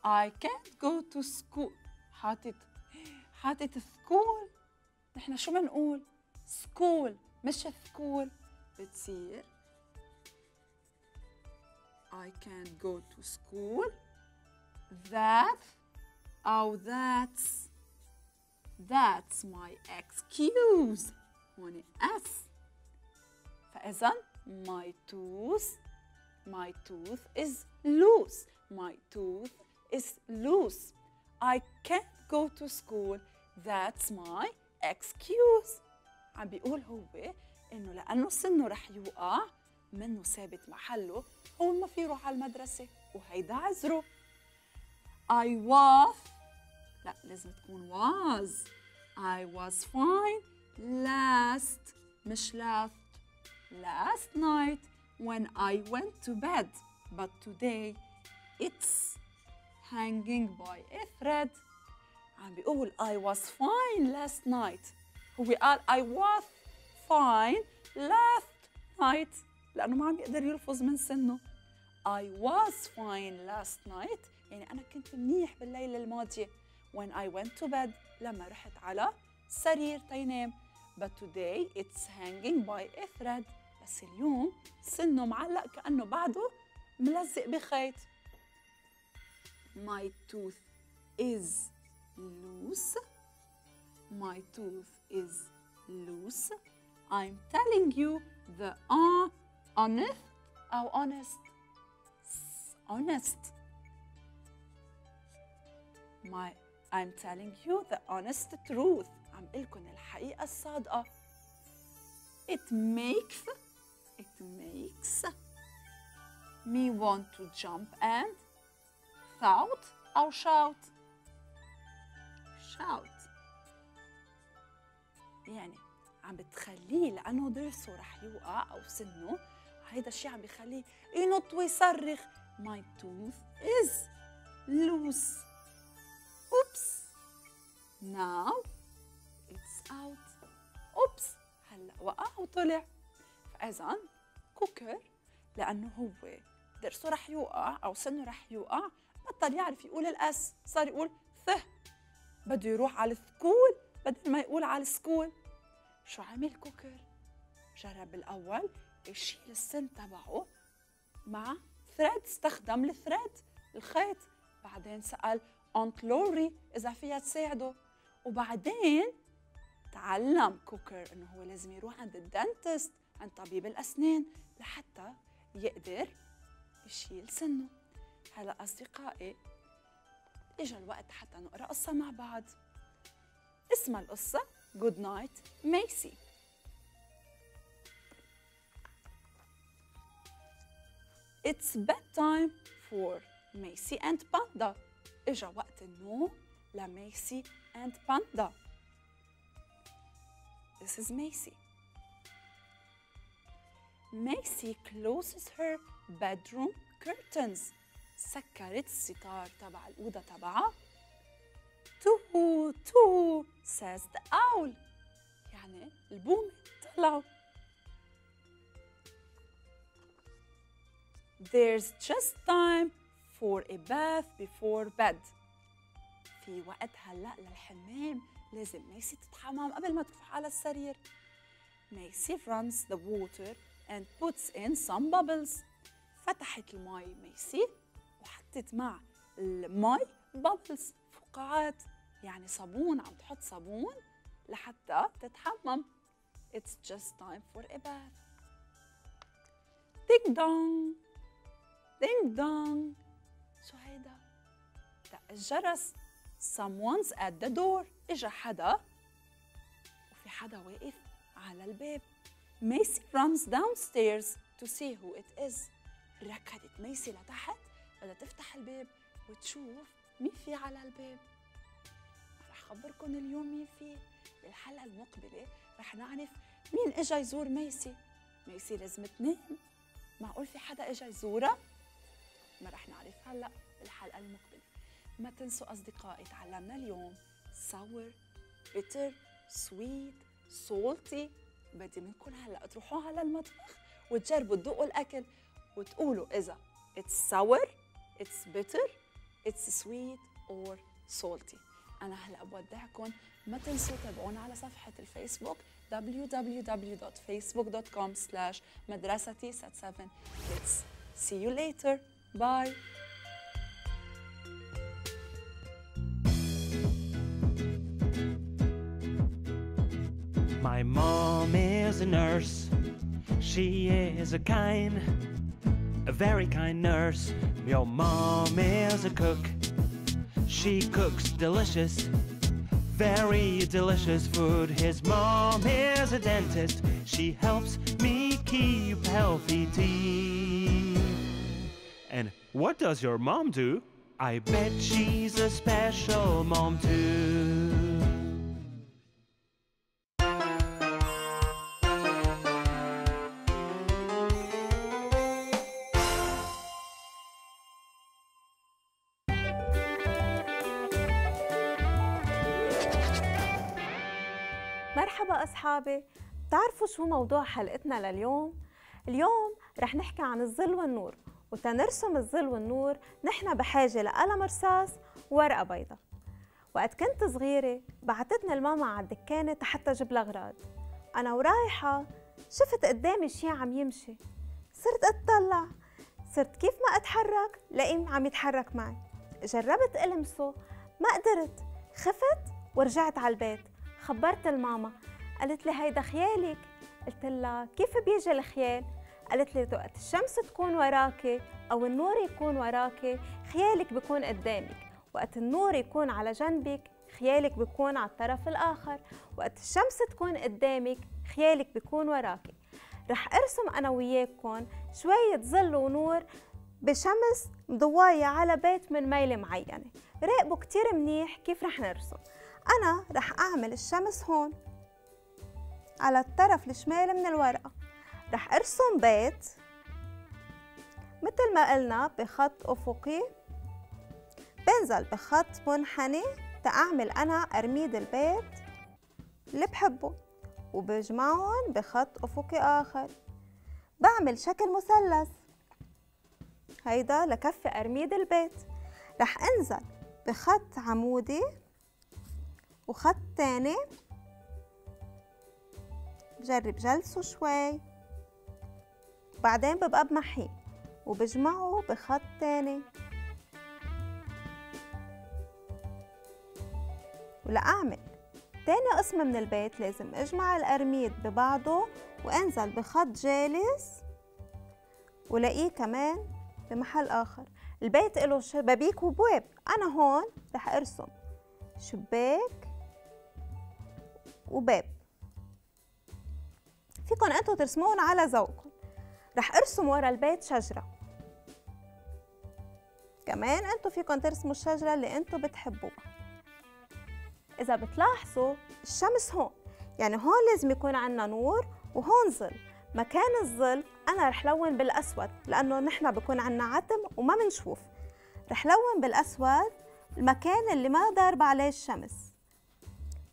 I can't go to school حاطط حاطط school نحن شو بنقول school مش school بتصير I can't go to school that أو that's that's my excuse هون S فإذا my tooth my tooth is loose my tooth is loose I can't go to school that's my excuse عم بيقول هو انه لانه سنه رح يوقع منه ثابت محله هو ما في يروح على المدرسه وهيدا عذره I was لا لازم تكون was I was fine last مش last last night when I went to bed but today it's hanging by a thread عم بيقول I was fine last night هو قال I was fine last night لأنه ما عم يقدر يلفظ من سنه I was fine last night يعني أنا كنت منيح بالليلة الماضية when I went to bed لما رحت على السرير تينام but today it's hanging by a thread بس اليوم سنه معلق كأنه بعده ملزق بخيط My tooth is loose. My tooth is loose. I'm telling you the uh, honest أو honest honest. My I'm telling you the honest truth. عم لكم الحقيقة الصادقة. It makes it makes me want to jump and shout أو shout. Shout. يعني عم بتخليه لأنه ضرسه رح يوقع أو سنه. هيدا الشيء عم بيخليه ينط ويصرخ. My tooth is loose. Oops. Now it's out. Oops. هلا وقع وطلع. فإذا كوكر لأنه هو ضرسه رح يوقع أو سنه رح يوقع بطل يعرف يقول ال S صار يقول ث بده يروح على ال school بدل ما يقول على ال school. شو عمل كوكر؟ جرب الأول يشيل السن تبعه مع thread استخدم ال thread الخيط. بعدين سأل أنت لوري إذا فيها تساعده. وبعدين تعلم كوكر إنه هو لازم يروح عند الدنتست. عند طبيب الأسنان لحتى يقدر يشيل سنه. هلا أصدقائي إجا الوقت حتى نقرأ قصة مع بعض. اسمها القصة Good Night Macy. It's bedtime for Macy and Panda. إجا وقت النوم لميسي and Panda. This is Macy. Macy closes her bedroom curtains. سكرت الستار تبع الأوضة تبعها. Too too says the owl. يعني البومة طلعوا. There's just time for a bath before bed. في وقت هلأ للحمام. لازم ميسي تتحمم قبل ما تروح على السرير. ميسي runs the water and puts in some bubbles. فتحت المي ميسي وحطت مع المي bubbles فقاعات يعني صابون عم تحط صابون لحتى تتحمم. It's just time for a bath. Ding dong ding dong شو هيدا؟ دق الجرس someone's at the door. إجا حدا. وفي حدا واقف على الباب. Macy runs downstairs to see who it is. ركضت ميسي لتحت بدها تفتح الباب وتشوف مين في على الباب. رح خبركم اليوم مين في بالحلقة المقبلة. رح نعرف مين إجا يزور ميسي ميسي لازم تنام معقول في حدا إجا يزورها؟ ما رح نعرف هلأ بالحلقة المقبلة. ما تنسوا أصدقائي تعلمنا اليوم sour bitter sweet salty. بدي منكم هلا تروحوا على المطبخ وتجربوا تذوقوا الأكل وتقولوا إذا it's sour it's bitter it's sweet or salty. أنا هلا بودعكم ما تنسوا تابعونا على صفحة الفيسبوك www.facebook.com slash مدرستي set 7 kids. See you later. Bye. My mom is a nurse. She is a kind, a very kind nurse. Your mom is a cook. She cooks delicious, very delicious food. His mom is a dentist. She helps me keep healthy teeth. And what does your mom do? I bet she's a special mom too. مرحبا بتعرفوا شو موضوع حلقتنا لليوم؟ اليوم رح نحكي عن الظل والنور وتنرسم الظل والنور نحن بحاجة لقلم رصاص وورقة بيضة وقت كنت صغيرة بعتتني الماما على الدكانة حتى أجيب الأغراض أنا ورايحة شفت قدامي شي عم يمشي. صرت أتطلع صرت كيف ما أتحرك لقيم عم يتحرك معي. جربت ألمسه ما قدرت خفت ورجعت على البيت. خبرت الماما قالت لي هيدا خيالك. قلت لها كيف بيجي الخيال؟ قالت لي وقت الشمس تكون وراكي أو النور يكون وراكي خيالك بيكون قدامك. وقت النور يكون على جنبك خيالك بيكون على الطرف الآخر. وقت الشمس تكون قدامك خيالك بيكون وراكي رح أرسم أنا وياكم شوية ظل ونور بشمس مضواية على بيت من ميلة معينة. راقبوا كتير منيح كيف رح نرسم. أنا رح أعمل الشمس هون. على الطرف الشمالي من الورقة. رح أرسم بيت مثل ما قلنا بخط أفقي. بنزل بخط منحني تأعمل أنا أرميد البيت اللي بحبه. وبجمعهم بخط أفقي آخر. بعمل شكل مثلث. هيدا لكفي أرميد البيت. رح أنزل بخط عمودي وخط تاني. بجرب جلسه شوي. بعدين ببقى بمحيه وبجمعه بخط تاني. ولأعمل. تاني قسم من البيت لازم أجمع القرميد ببعضه وأنزل بخط جالس ولاقيه كمان بمحل آخر. البيت له شبابيك وبواب. أنا هون رح أرسم شباك وباب. فيكن أنتوا ترسمون على ذوقكم. رح أرسم ورا البيت شجرة. كمان أنتوا فيكن ترسموا الشجرة اللي أنتوا بتحبوها. إذا بتلاحظوا الشمس هون. يعني هون لازم يكون عنا نور وهون ظل. مكان الظل أنا رح لون بالأسود لأنه نحن بكون عنا عتم وما منشوف. رح لون بالأسود المكان اللي ما ضاربة عليه الشمس.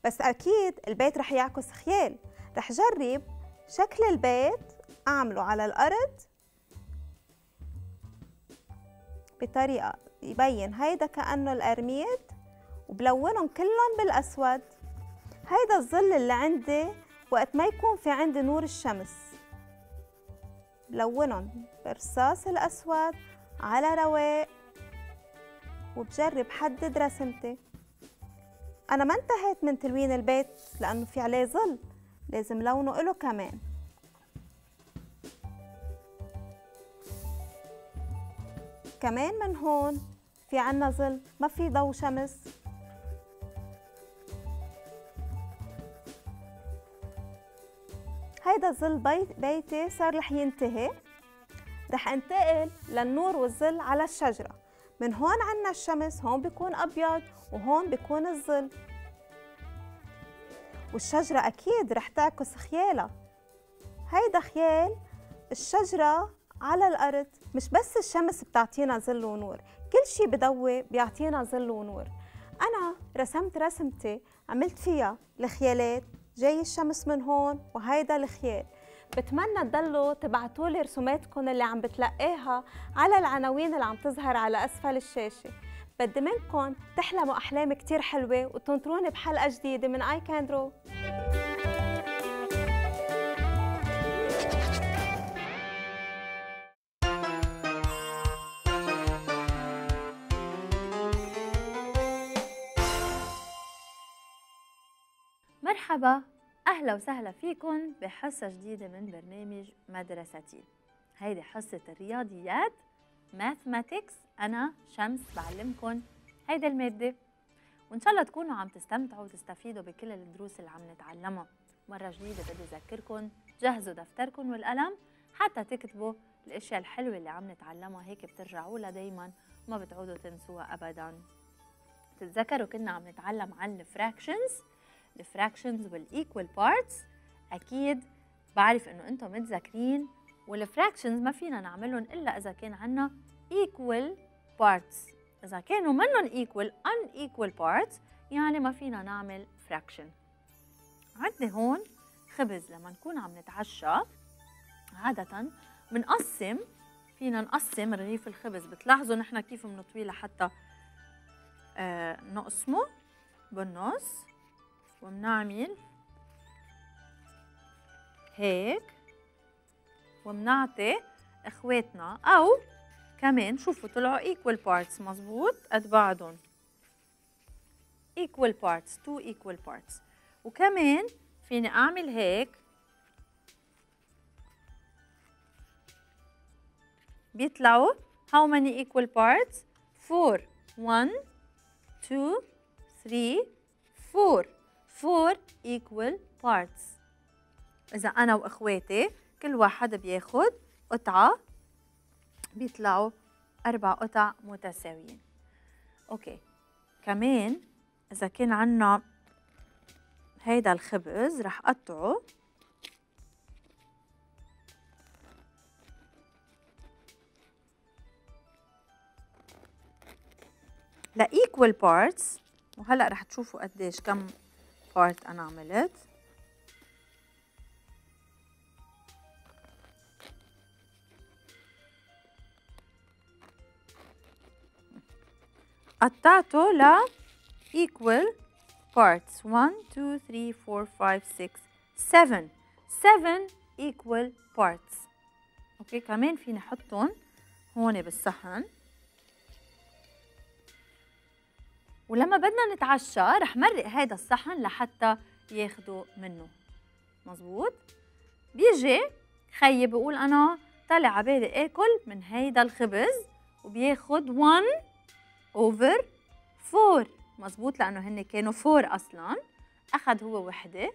بس أكيد البيت رح يعكس خيال. رح جرب شكل البيت أعمله على الأرض بطريقة يبين هيدا كأنه القرميد وبلونهم كلهم بالأسود. هيدا الظل اللي عندي وقت ما يكون في عندي نور الشمس. بلونهم برصاص الأسود على رواق وبجرب حدد رسمتي. أنا ما انتهيت من تلوين البيت لأنه في عليه ظل. لازم لونه له كمان. كمان من هون في عنا ظل ما في ضوء شمس. هيدا الظل بيتي صار رح ينتهي. رح انتقل للنور والظل على الشجرة. من هون عنا الشمس هون بيكون أبيض وهون بيكون الظل. والشجرة أكيد رح تعكس خيالها. هيدا خيال الشجرة على الأرض مش بس الشمس بتعطينا ظل ونور كل شي بضوي بيعطينا ظل ونور. أنا رسمت رسمتي عملت فيها الخيالات جاي الشمس من هون وهيدا الخيال. بتمنى تضلوا تبعتوا لي رسوماتكم اللي عم بتلقاها على العناوين اللي عم تظهر على أسفل الشاشة. بدي منكم تحلموا أحلام كتير حلوة وتنطروني بحلقة جديدة من آي كان درو مرحبا أهلا وسهلا فيكم بحصة جديدة من برنامج مدرستي. هيدي حصة الرياضيات ماثماتكس أنا شمس بعلمكم هيدي المادة. وإن شاء الله تكونوا عم تستمتعوا وتستفيدوا بكل الدروس اللي عم نتعلمها. مرة جديدة بدي أذكركم. جهزوا دفتركم والقلم حتى تكتبوا الأشياء الحلوة اللي عم نتعلمها. هيك بترجعوا لها دايما. وما بتعودوا تنسوها أبدا. تتذكروا كنا عم نتعلم عن ال fractions ال fractions وال equal parts أكيد بعرف إنه أنتم متذكرين وال fractions ما فينا نعملهم إلا إذا كان عندنا equal parts. إذا كانوا منهم equal unequal parts يعني ما فينا نعمل fraction. عندنا هون خبز لما نكون عم نتعشى. عادة بنقسم فينا نقسم رغيف الخبز. بتلاحظوا نحن كيف بنطويه لحتى آه نقسمه بالنص. وبنعمل هيك. وبنعطي اخواتنا أو كمان شوفوا طلعوا equal parts مزبوط قد بعضهم equal parts two equal parts وكمان فيني اعمل هيك بيطلعوا how many equal parts four one two three four four equal parts إذا أنا وإخواتي كل واحد بياخد قطعة بيطلعوا أربع قطع متساويين. أوكي. كمان إذا كان عنا هيدا الخبز رح قطعه. ل equal parts. وهلأ رح تشوفوا قديش كم part أنا عملت. قطعته ل equal parts 1 2 3 4 5 6 7 7 equal parts. Okay كمان فيني احطهم هون بالصحن. ولما بدنا نتعشى رح مرق هذا الصحن لحتى ياخدوا منه. مزبوط بيجي خيي بقول أنا طلع عبالي آكل من هيدا الخبز وبياخد 1 اوفر 4 مزبوط لأنه هن كانوا 4 أصلا. أخذ هو وحدة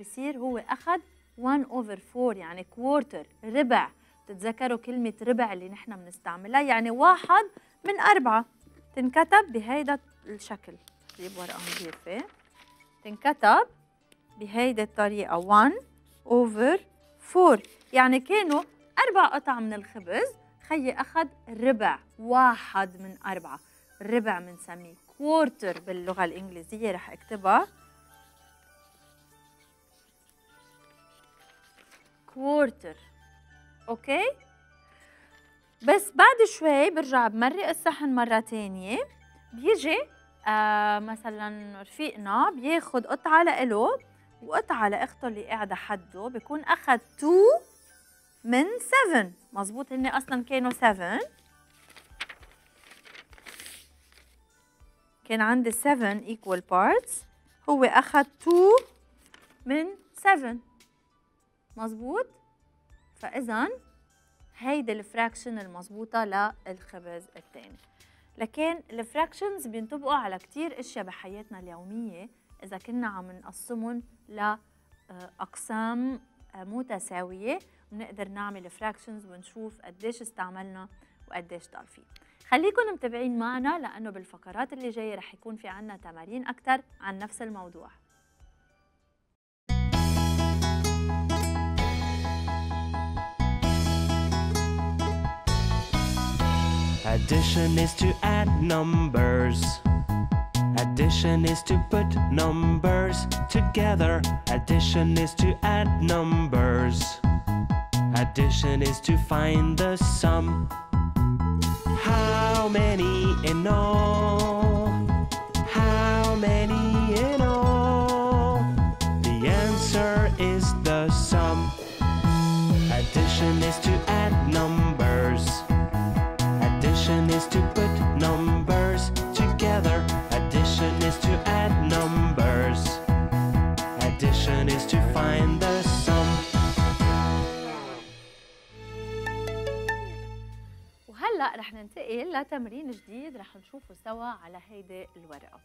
بصير هو أخذ 1 over 4 يعني quarter ربع. تتذكروا كلمة ربع اللي نحن بنستعملها؟ يعني واحد من أربعة. تنكتب بهيدا الشكل. جيب ورقة نظيفة تنكتب بهيدي الطريقة 1 over 4 يعني كانوا أربع قطع من الخبز. خيي أخذ ربع واحد من أربعة. الربع بنسميه quarter باللغة الإنجليزية رح أكتبها. Quarter okay؟ بس بعد شوي برجع بمرق الصحن مرة تانية. بيجي آه مثلا رفيقنا بياخد قطعة لإله وقطعة لأخته اللي قاعدة حده بيكون أخد 2 من 7 مزبوط هن أصلا كانوا 7 كان عندي 7 equal parts. هو أخد 2 من 7 مزبوط فإذا هيدي ال fraction المضبوطة للخبز الثاني لكن ال fractions بينطبقوا على كتير أشياء بحياتنا اليومية. إذا كنا عم نقسمهم لأقسام آه، متساوية بنقدر نعمل fractions ونشوف قديش استعملنا وقديش ضل فيه خليكم متابعين معنا لأنه بالفقرات اللي جاية رح يكون في عنا تمارين أكثر عن نفس الموضوع Addition is to add numbers. Addition is to put numbers together. Addition is to add numbers. Addition is to find the sum. How many in all? How many in all? The answer is the sum. Addition is to وهلا رح ننتقل لتمرين جديد رح نشوفه سوا على هيدي الورقة.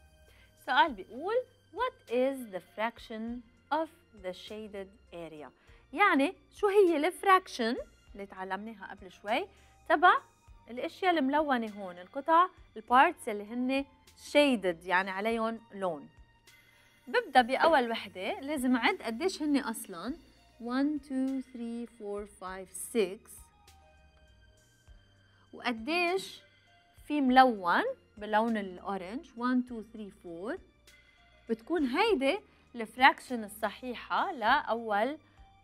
السؤال بيقول What is the fraction of the shaded area؟ يعني شو هي ال fraction اللي تعلمناها قبل شوي تبع الأشياء الملونة هون القطع ال parts اللي هن shaded يعني عليهم لون. ببدأ بأول وحدة لازم أعد قديش هن أصلا 1 2 3 4 5 6 وقديش في ملون بلون ال orange؟ 1 2 3 4 بتكون هيدي ال fraction الصحيحة لأول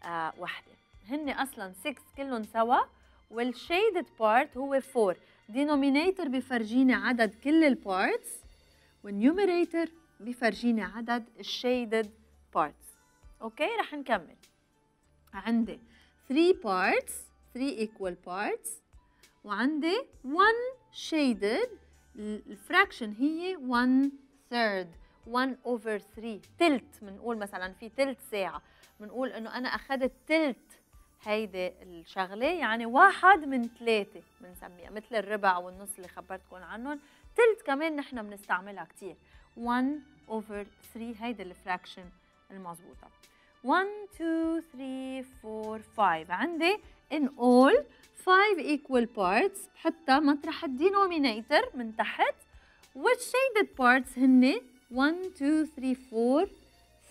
آه وحدة. هن أصلا 6 كلهم سوا وال shaded part هو 4 denominator بفرجيني عدد كل ال parts وال numerator بفرجيني عدد ال shaded parts okay؟ رح نكمل. عندي 3 parts 3 equal parts وعندي 1 shaded الفراكشن هي 1 third 1 over 3 تلت. بنقول مثلا في تلت ساعة. بنقول إنه أنا أخذت تلت هيدي الشغلة يعني واحد من ثلاثة بنسميها مثل الربع والنص اللي خبرتكم عنهم. تلت كمان نحن بنستعملها كتير. 1 over 3 هيدي الفراكشن المضبوطة 1 2 3 4 5 عندي in all 5 equal parts بحطها مطرح ال denominator من تحت. وال shaded parts هن؟ 1 2 3 4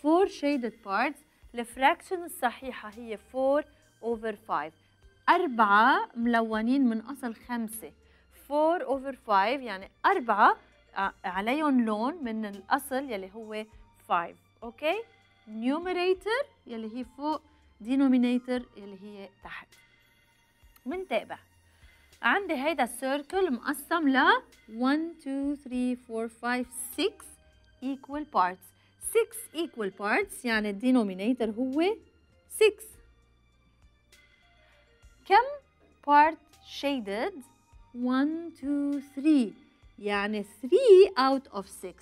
4 shaded parts. ال fraction الصحيحة هي 4 over 5 أربعة ملونين من أصل خمسة. 4 over 5 يعني أربعة ع- عليهم لون من الأصل يلي هو 5 أوكي numerator يلي هي فوق denominator يلي هي تحت. منتابع. عندي هيدا السيركل مقسم ل 1 2 3 4 5 6 equal parts. 6 equal parts يعني الدينومينيتور هو 6 كم part shaded? 1 2 3 يعني 3 out of 6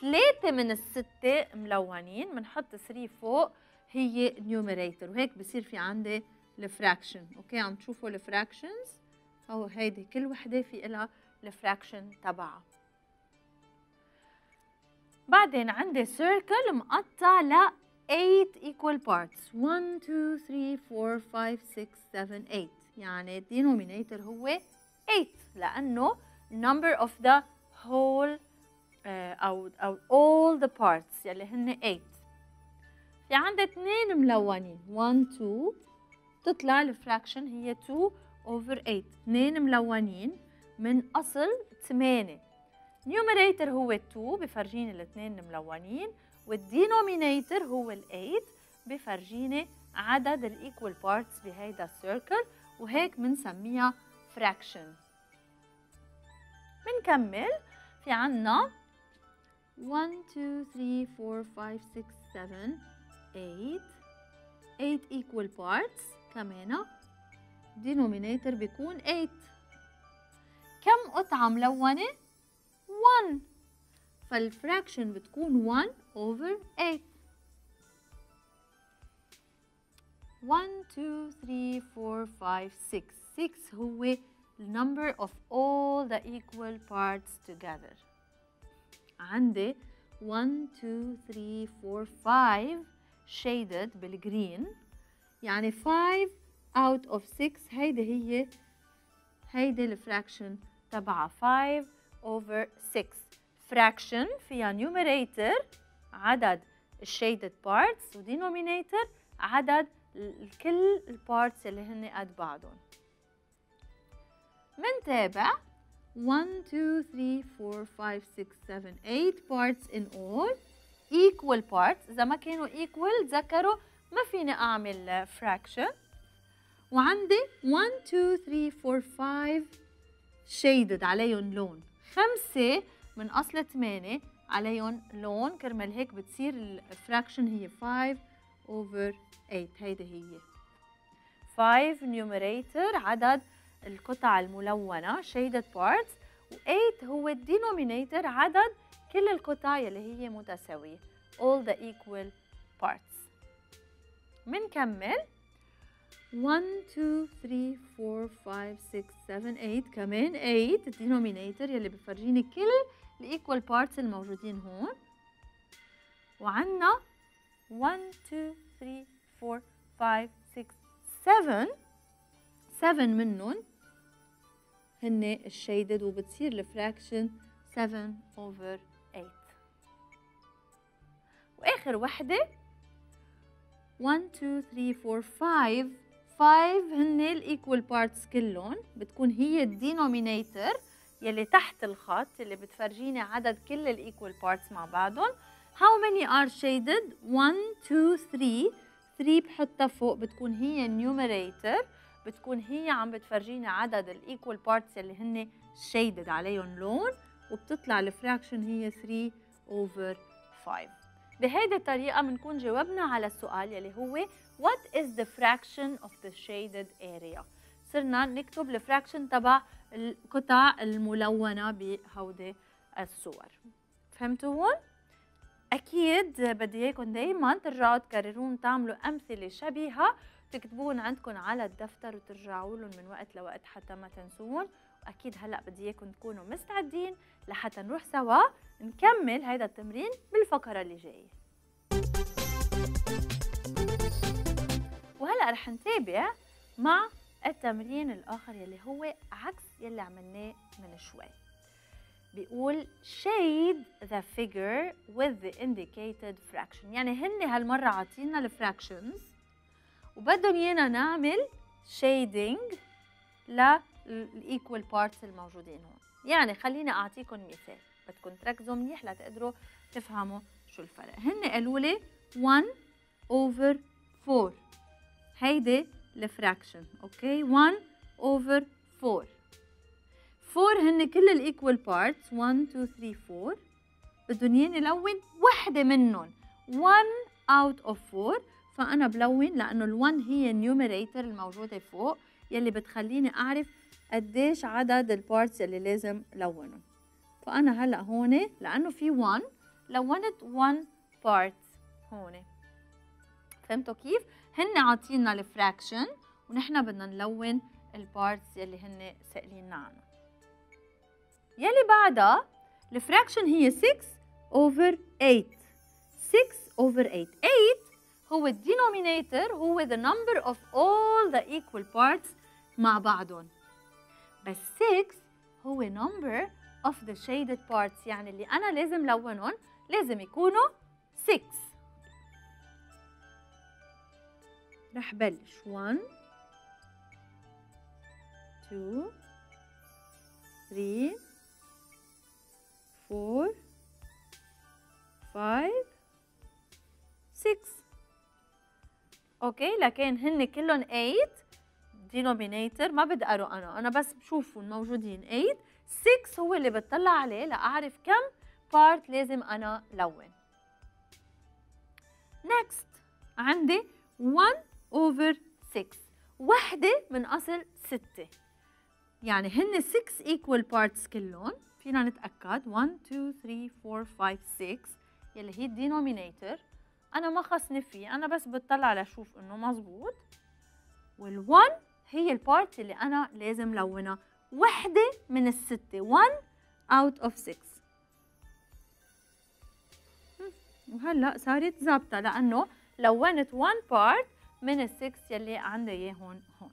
ثلاثة من الستة ملونين. بنحط 3 فوق. هي numerator. وهيك بصير في عندي ال fraction أوكي عم تشوفوا ال fractions أو هيدي كل وحدة في إلها ال fraction تبعها. بعدين عندي circle مقطع ل 8 equal parts. 1 2 3 4 5 6 7 8 يعني ال denominator هو 8 لأنه number of the whole آه، أو أو all the parts يلي هن 8 في عندي اثنين ملونين. 1 2 تطلع ال fraction هي 2 over 8 اثنين ملونين من أصل 8 numerator هو 2 بفرجيني الاثنين ملونين وال denominator هو ال 8 بفرجيني عدد ال equal parts بهيدا ال circle وهيك بنسميها fraction بنكمل في عنا 1 2 3 4 5 6 7 8 8 equal parts. كمان denominator بيكون 8 كم قطعة ملونة؟ 1 فال fraction بتكون 1 over 8 1 2 3 4 5 6 6 هو number of all the equal parts together عندي 1 2 3 4 5 shaded بالجرين يعني 5 out of 6 هيدي هي هيدي الفراكشن تبعها 5 over 6 fraction فيها numerator عدد الشيدد parts و denominator عدد كل البارتس اللي هن قد بعضهم. منتابع 1 2 3 4 5 6 7 8 parts in all. Equal parts إذا ما كانوا equal تذكروا ما فيني أعمل fraction وعندي 1 2 3 4 5 shaded عليهم لون. خمسة من أصل 8 عليهم لون. كرمال هيك بتصير ال fraction هي 5 over 8 هيدي هي. 5 numerator عدد القطع الملونة shaded parts. و8 هو ال denominator عدد كل القطع يلي هي متساوية. all the equal parts. منكمل. 1 2 3 4 5 6 7 8 كمان 8 ال denominator يلي بفرجيني كل ال equal parts الموجودين هون. وعنا 1 2 3 4 5 6 7 7 منهم هن ال shaded وبتصير ال fraction 7 over 8 وآخر وحدة 1 2 3 4 5 5 هن ال equal parts كلهم بتكون هي ال denominator يلي تحت الخط اللي بتفرجيني عدد كل ال equal parts مع بعضهم. How many are shaded? 1 2 3 3 بحطها فوق بتكون هي ال numerator بتكون هي عم بتفرجيني عدد ال equal parts اللي هن shaded عليهم لون وبتطلع ال fraction هي 3 over 5 بهيدي الطريقة بنكون جاوبنا على السؤال يلي هو What is the fraction of the shaded area؟ صرنا نكتب الفراكشن تبع القطع الملونة بهودي الصور فهمتوا هون؟ أكيد بدي إياكم دايما ترجعوا تكررون تعملوا أمثلة شبيهة تكتبون عندكم على الدفتر وترجعوا لهم من وقت لوقت حتى ما تنسوهم وأكيد هلأ بدي إياكم تكونوا مستعدين لحتى نروح سوا نكمل هيدا التمرين بالفقرة اللي جاية. وهلأ رح نتابع مع التمرين الآخر يلي هو عكس يلي عملناه من شوي. بيقول shade the figure with the indicated fraction. يعني هن هالمرة عاطينا ال fractions وبدهم إيانا نعمل shading لل equal parts الموجودين هون. يعني خليني أعطيكم مثال. بدكم تركزوا منيح لتقدروا تفهموا شو الفرق. هن قالوا لي 1 over 4 هيدي ال fraction أوكي 1 over 4 4 هن كل ال equal parts 1 2 3 4 بدهم ياني لون وحدة منهم. 1 out of 4 فأنا بلون لأنه ال1 هي ال numerator الموجودة فوق. يلي بتخليني أعرف قديش عدد ال parts اللي لازم لونهم. فأنا هلأ هون لأنه في 1 لونت 1 part هون. فهمتوا كيف؟ هن عاطينا ال fraction ونحن بدنا نلون ال parts يلي هن سائليننا عنها يلي بعدها ال fraction هي 6 over 8 6 over 8 8 هو ال denominator هو the number of all the equal parts مع بعضهم. بس 6 هو number of the shaded parts. يعني اللي أنا لازم لونهم لازم يكونوا 6 رح بلش. 1 2 3 4 5 6 أوكي لكن هن كلهم 8 denominator ما بدي اقرا أنا. أنا بس بشوفهم موجودين 8 6 هو اللي بتطلع عليه لأعرف كم part لازم أنا لون. Next عندي 1 over 6 وحدة من أصل 6 يعني هن 6 equal parts كلهم. فينا نتأكد. 1 2 3 4 5 6 يلي هي ال denominator أنا ما خصني فيه. أنا بس بتطلع لشوف إنه مزبوط. وال1 هي ال part اللي أنا لازم لونها. وحدة من الستة. 1 out of 6 وهلأ صارت ظابطة لأنه لونت 1 part من ال 6 يلي عندي اياهم هون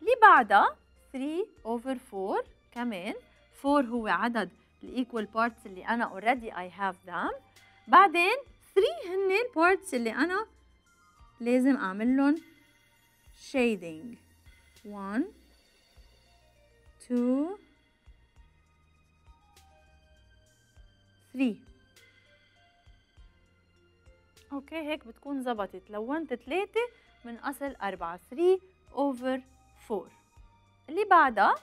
اللي بعدها 3 over 4 كمان. 4 هو عدد ال equal parts اللي أنا already I have them. بعدين 3 هن ال parts اللي أنا لازم أعمل لهم shading. 1 2 3 أوكي هيك بتكون زبطت. لونت 3 من أصل 4 3 over 4 اللي بعدها؟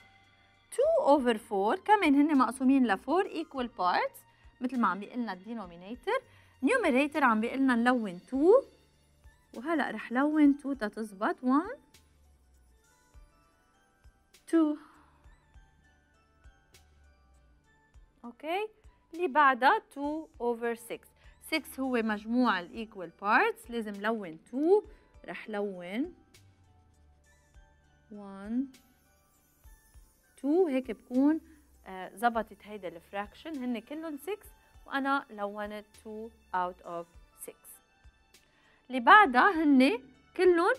2 over 4 كمان هن مقسومين ل 4 equal parts. مثل ما عم بيقلنا ال denominator numerator عم بيقلنا نلون 2 وهلا رح لون 2 تتزبط 1 2 أوكي اللي بعدها 2 over 6 6 هو مجموع ال equal parts لازم لون 2 رح لون 1 2 هيك بكون آه، زبطت هيدا الفراكشن هن كلهم 6 وأنا لونت 2 out of 6 اللي بعدها هن كلهم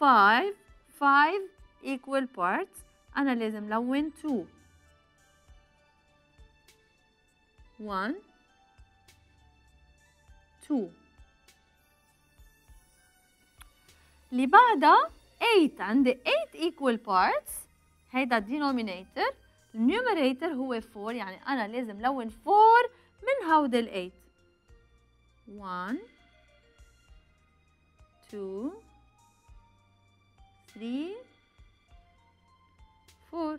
5 5 equal parts. أنا لازم لون 2 1 2 اللي بعدها 8 عندي 8 equal parts. هيدا denominator. النيوميريتور هو 4 يعني أنا لازم لون 4 من هودي ال 8 1 2 3 4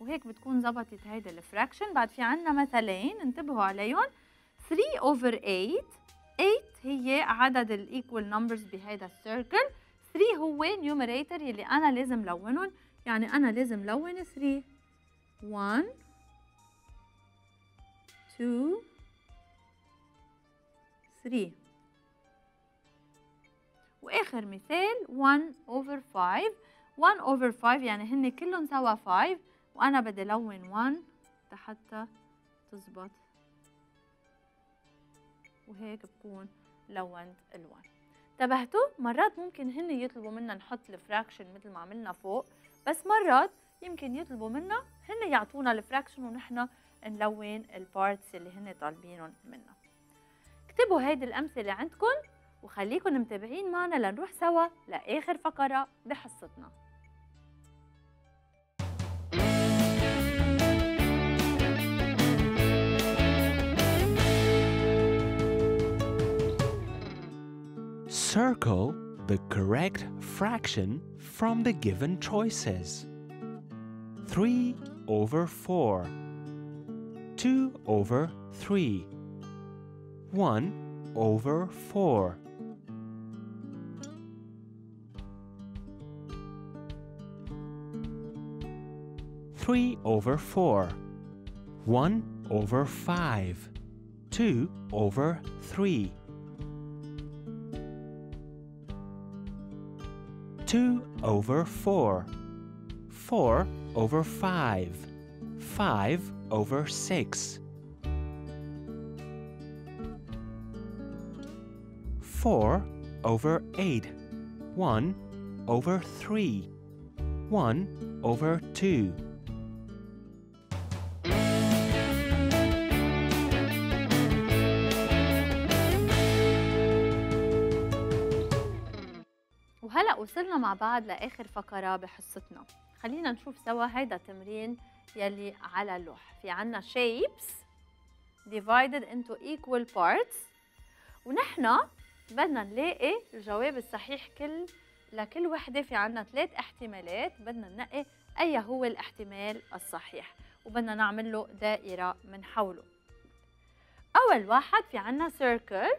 وهيك بتكون زبطت هيدا ال fraction بعد في عنا مثلين انتبهوا عليهم. 3 over 8 8 هي عدد ال equal numbers بهيدا ال circle 3 هو numerator يلي أنا لازم لونهم. يعني أنا لازم لون 3 1 2 3 وآخر مثال 1 over 5 1 over 5 يعني هن كلهم سوا 5 وأنا بدي لون 1 لحتى تزبط. وهيك بكون لونت ال1 انتبهتوا؟ مرات ممكن هن يطلبوا منا نحط ال fraction مثل ما عملنا فوق. بس مرات يمكن يطلبوا منا هن يعطونا ال fraction ونحن نلون ال parts اللي هن طالبينهم منا. اكتبوا هيدي الأمثلة عندكم. وخليكم متابعين معنا لنروح سوا لاخر فقره بحصتنا Circle the correct fraction from the given choices. 3 over 4. 2 over 3. 1 over 4. Three over four, one over five, two over three. 2 over 4, 4 over 5, 5 over 6. 4 over 8, 1 over 3, 1 over 2. وصلنا مع بعض لآخر فقرة بحصتنا. خلينا نشوف سوا هيدا التمرين يلي على اللوح في عنا shapes divided into equal parts. ونحن بدنا نلاقي الجواب الصحيح كل لكل وحدة. في عنا ثلاث احتمالات. بدنا ننقي أي هو الاحتمال الصحيح. وبدنا نعمل له دائرة من حوله. أول واحد في عنا circle.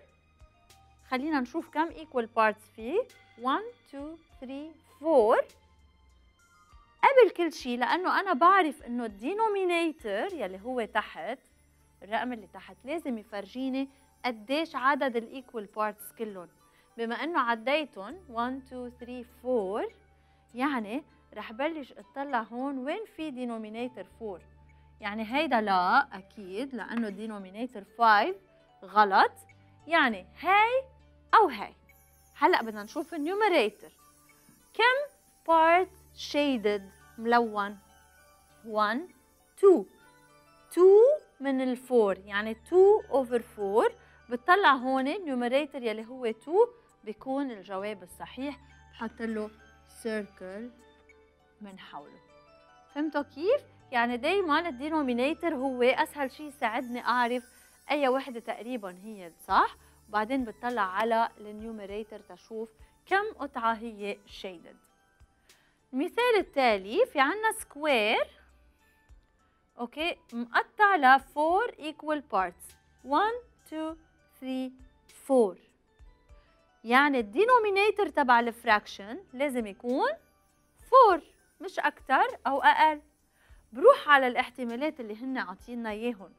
خلينا نشوف كم equal parts فيه 1 2 3 4 قبل كل شيء لأنه أنا بعرف إنه ال denominator يلي هو تحت الرقم اللي تحت لازم يفرجيني قديش عدد ال equal parts كلهم. بما إنه عديتهم 1 2 3 4 يعني رح بلش أطلع هون وين في denominator 4 يعني هيدا لا أكيد لأنه denominator 5 غلط. يعني هاي أو هاي. هلأ بدنا نشوف ال numerator كم part shaded ملون. 1 2 2 من ال four يعني 2 over 4 بتطلع هون ال numerator يلي هو 2 بيكون الجواب الصحيح. بحط له circle من حوله. فهمتوا كيف؟ يعني دايما ال denominator هو أسهل شيء يساعدني أعرف أي وحدة تقريبا هي الصح وبعدين بتطلع على ال numerator تشوف كم قطعة هي shaded المثال التالي في عنا square أوكي مقطع ل 4 equal parts. 1 2 3 4 يعني ال denominator تبع ال fraction لازم يكون 4 مش أكثر أو أقل. بروح على الاحتمالات اللي هن عاطينا إياهم.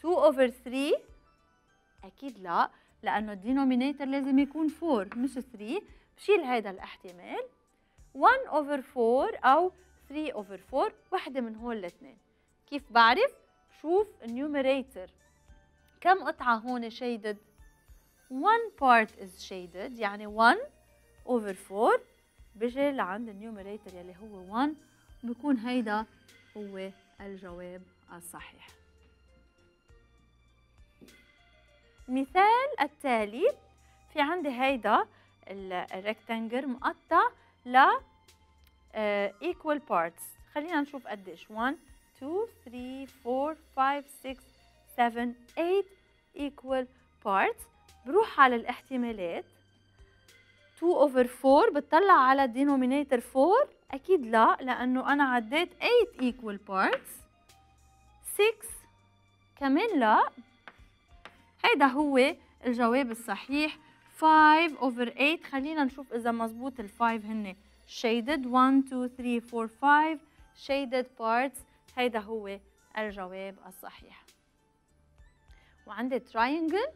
2 over 3 أكيد لا. لأنه ال denominator لازم يكون 4 مش 3 بشيل هذا الاحتمال. 1 over 4 أو 3 over 4 وحده من هول الاثنين. كيف بعرف؟ شوف ال numerator كم قطعة هون shaded 1 part is shaded يعني 1 over 4 بيجي لعند ال numerator يلي هو 1 بيكون هيدا هو الجواب الصحيح. المثال التالي. في عندي هيدا ال rectangle مقطع ل آه، equal parts. خلينا نشوف قديش. 1 2 3 4 5 6 7 8 equal parts. بروح على الاحتمالات. 2 over 4 بتطلع على الدينومينيتور 4 أكيد لا لأنه أنا عديت 8 equal parts. 6 كمان لا. هيدا هو الجواب الصحيح. 5 over 8 خلينا نشوف إذا مزبوط ال 5 هن shaded. 1 2 3 4 5 shaded parts. هيدا هو الجواب الصحيح. وعندي triangle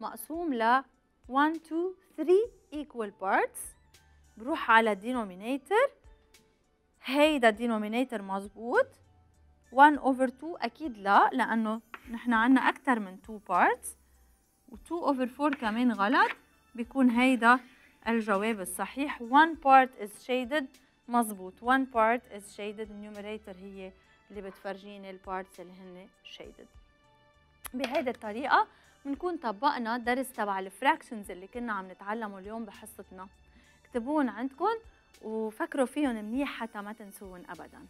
مقسوم ل 1 2 3 equal parts. بروح على denominator. هيدا denominator مزبوط. 1 over 2 أكيد لا لأنه نحن عنا أكثر من 2 parts و 2 over 4 كمان غلط. بيكون هيدا الجواب الصحيح. 1 part is shaded مزبوط 1 part is shaded ال numerator هي اللي بتفرجيني ال parts اللي هن shaded. بهيدي الطريقة بنكون طبقنا درس تبع ال fractions اللي كنا عم نتعلمه اليوم بحصتنا. اكتبوهم عندكم وفكروا فيهم منيح حتى ما تنسوهم ابدا.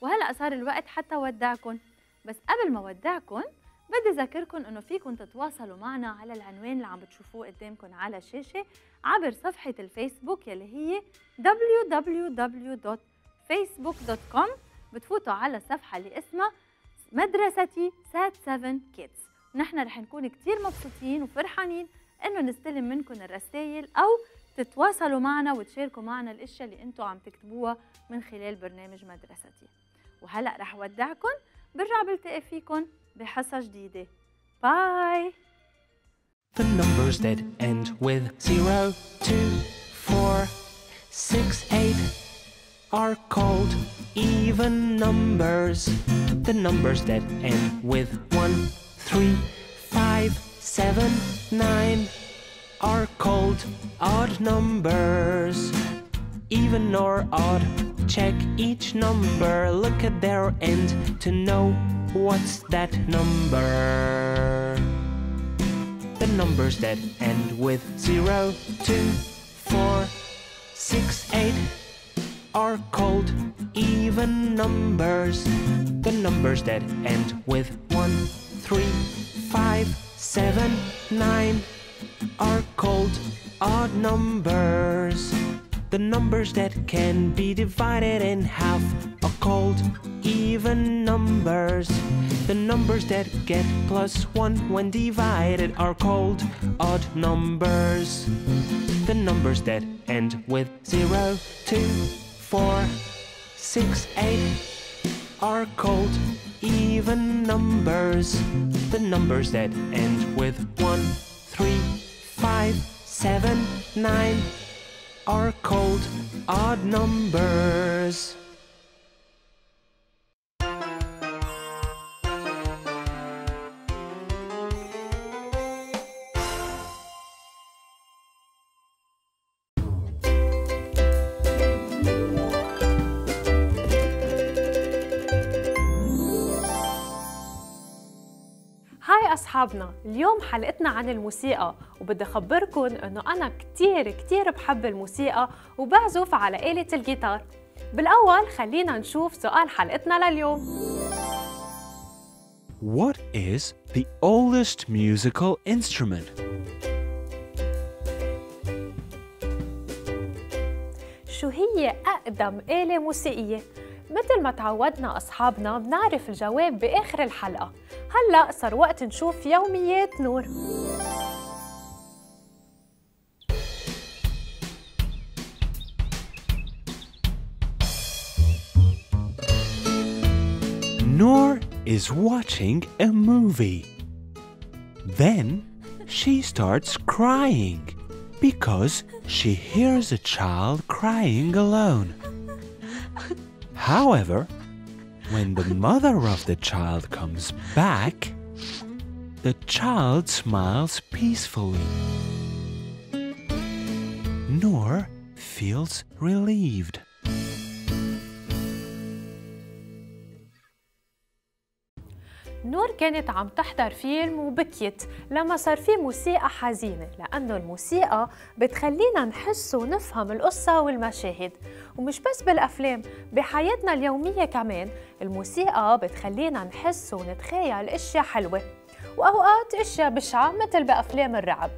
وهلا صار الوقت حتى ودعكم بس قبل ما ودعكم بدي اذكركم إنه فيكم تتواصلوا معنا على العنوان اللي عم بتشوفوه قدامكم على الشاشه عبر صفحة الفيسبوك يلي هي www.facebook.com بتفوتوا على الصفحة اللي اسمها مدرستي سات 7 كيدز. نحن رح نكون كتير مبسوطين وفرحانين إنه نستلم منكم الرسائل أو تتواصلوا معنا وتشاركوا معنا الأشياء اللي أنتم عم تكتبوها من خلال برنامج مدرستي. وهلا رح ودعكم برجع بلتقي فيكم بحصه جديده باي The numbers that end with 0, 2, 4, 6, 8 are called even numbers. The numbers that end with 1, 3, 5, 7, 9 are called odd numbers. Even or odd, check each number, look at their end to know what's that number. The numbers that end with 0, 2, 4, 6, 8 are called even numbers. The numbers that end with 1, 3, 5, 7, 9 are called odd numbers. The numbers that can be divided in half are called even numbers. The numbers that get plus one when divided are called odd numbers. The numbers that end with zero, two, four, six, eight are called even numbers. The numbers that end with one, three, five, seven, nine are called odd numbers. أصحابنا اليوم حلقتنا عن الموسيقى وبدي أخبركم أنه أنا كتير كتير بحب الموسيقى وبعزف على آلة الجيتار بالأول خلينا نشوف سؤال حلقتنا لليوم What is the oldest musical instrument? شو هي أقدم آلة موسيقية؟ مثل ما تعودنا أصحابنا بنعرف الجواب بآخر الحلقة هلأ صار وقت نشوف يوميات نور Noor is watching a movie. Then she starts crying because she hears a child crying alone. However, when the mother of the child comes back, the child smiles peacefully. Noor feels relieved. نور كانت عم تحضر فيلم وبكيت لما صار في موسيقى حزينة لأنه الموسيقى بتخلينا نحس ونفهم القصة والمشاهد. ومش بس بالأفلام بحياتنا اليومية كمان الموسيقى بتخلينا نحس ونتخيل أشياء حلوة وأوقات أشياء بشعة مثل بأفلام الرعب.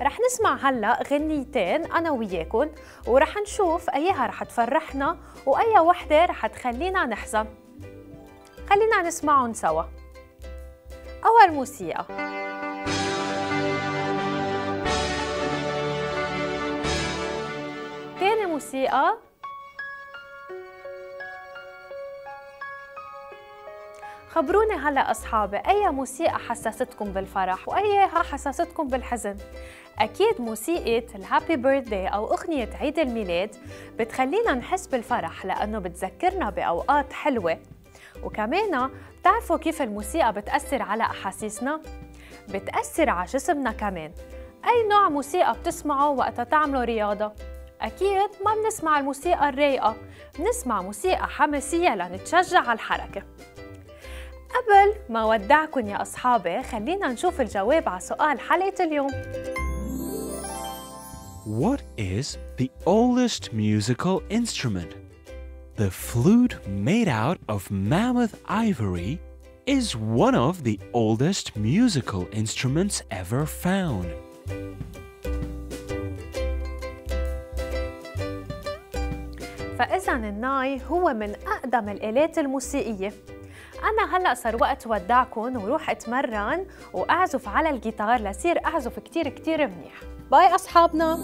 رح نسمع هلأ غنيتين أنا وياكم ورح نشوف أيها رح تفرحنا وأي وحدة رح تخلينا نحزن. خلينا نسمعهم سوا. أول موسيقى تاني موسيقى. خبروني هلا أصحابي أي موسيقى حسستكم بالفرح؟ وأيها حسستكم بالحزن؟ أكيد موسيقى الهابي بيرثداي أو أغنية عيد الميلاد بتخلينا نحس بالفرح لأنه بتذكرنا بأوقات حلوة. وكمان بتعرفوا كيف الموسيقى بتأثر على أحاسيسنا؟ بتأثر على جسمنا كمان أي نوع موسيقى بتسمعه وقت تعملوا رياضة؟ أكيد ما بنسمع الموسيقى الرايقة بنسمع موسيقى حماسية لنتشجع على الحركة قبل ما ودعكم يا أصحابي خلينا نشوف الجواب على سؤال حلقة اليوم What is the oldest musical instrument? The flute made out of mammoth ivory is one of the oldest musical instruments ever found. فإذا الناي هو من أقدم الآلات الموسيقية. أنا هلأ صار وقت ودعكم وروح أتمرن وأعزف على الجيتار لصير أعزف كتير كتير منيح. باي أصحابنا.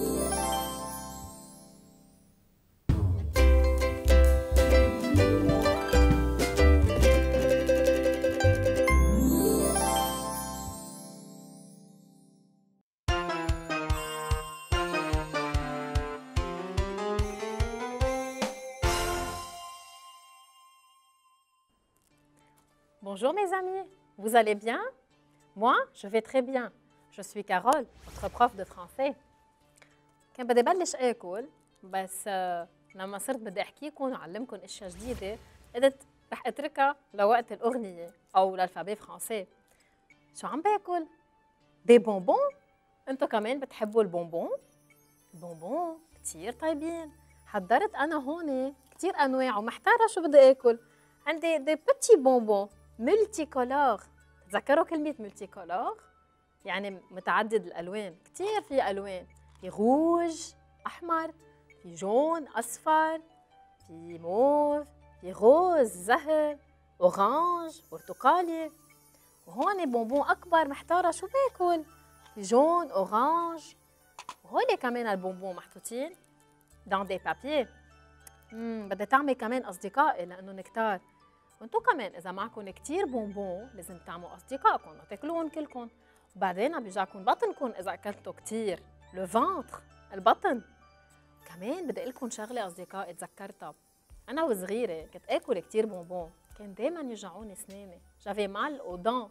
Bonjour mes amis, vous allez bien? Moi, je vais très bien. Je suis Carole, votre prof de français. كان بدي بلش آكل بس لما صرت بدي احكيكم وأعلمكم أشياء جديدة. قلت رح أتركها لوقت الأغنية أو للفابي فرنسي شو عم باكل؟ des bonbons أنتو كمان بتحبوا ال bonbons؟ ال bonbons كتير طيبين. حضرت أنا هون كتير أنواع ومحتارة شو بدي آكل. عندي des petits bonbons multicolores تذكروا كلمة multicolore يعني متعدد الألوان كتير في ألوان. في روج أحمر في jaune أصفر في موف في rose زهر orange برتقالي. وهون bonbons أكبر محتارة شو باكل في jaune orange وهولي كمان ال bonbons محطوطين dans des papiers بدي طعمي كمان أصدقائي لأنن كتار. وانتو كمان إذا معكم كتير bonbons لازم تطعموا اصدقائكم ما تاكلوهم كلكم وبعدين بيوجعكم بطنكم إذا اكلتوا كتير. le ventre البطن. كمان بدي أقول لكم شغلة أصدقائي تذكرتها. أنا وصغيرة كنت آكل كتير bonbons. كان دايما يوجعوني اسناني j'avais mal aux dents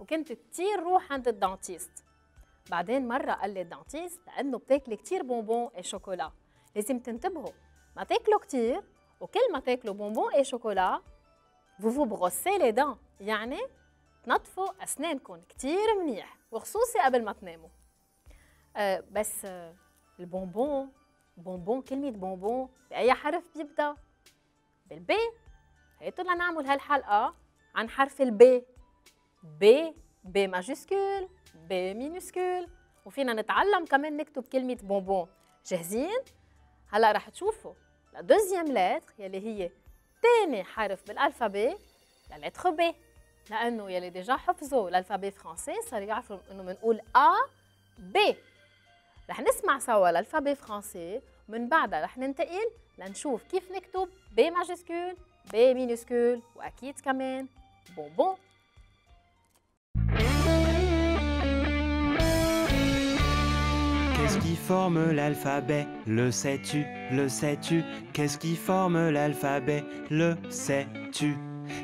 وكنت كتير روح عند ال dentiste بعدين مرة قال لي ال dentiste لأنه بتاكلي كتير bonbons et chocolat لازم تنتبهوا. ما تاكلوا كتير وكل ما تاكلوا bonbons et chocolat vous vous brossez les dents. يعني تنظفوا أسنانكم كتير منيح وخصوصي قبل ما تناموا. أه بس أه ال bonbon bonbon كلمة بونبون بأي حرف بيبدأ؟ بال B. هيتوا لنعمل هالحلقة عن حرف ال B. B B majuscule B minuscule وفينا نتعلم كمان نكتب كلمة بونبون. جاهزين؟ هلا رح تشوفوا. la deuxième lettre يلي هي تاني حرف بال alphabet la lettre B لأنه يلي déjà حفظوا ال alphabet français صار يعرفوا إنه بنقول A B رح نسمع سوا ال alphabet français ومن بعدها رح ننتقل لنشوف كيف نكتب بي ماجيسكول بي مينوسكول وأكيد كمان بونبون. Qu'est-ce qui forme l'alphabet? Le sais-tu? Le sais-tu? Qu'est-ce qui forme l'alphabet? Le sais-tu?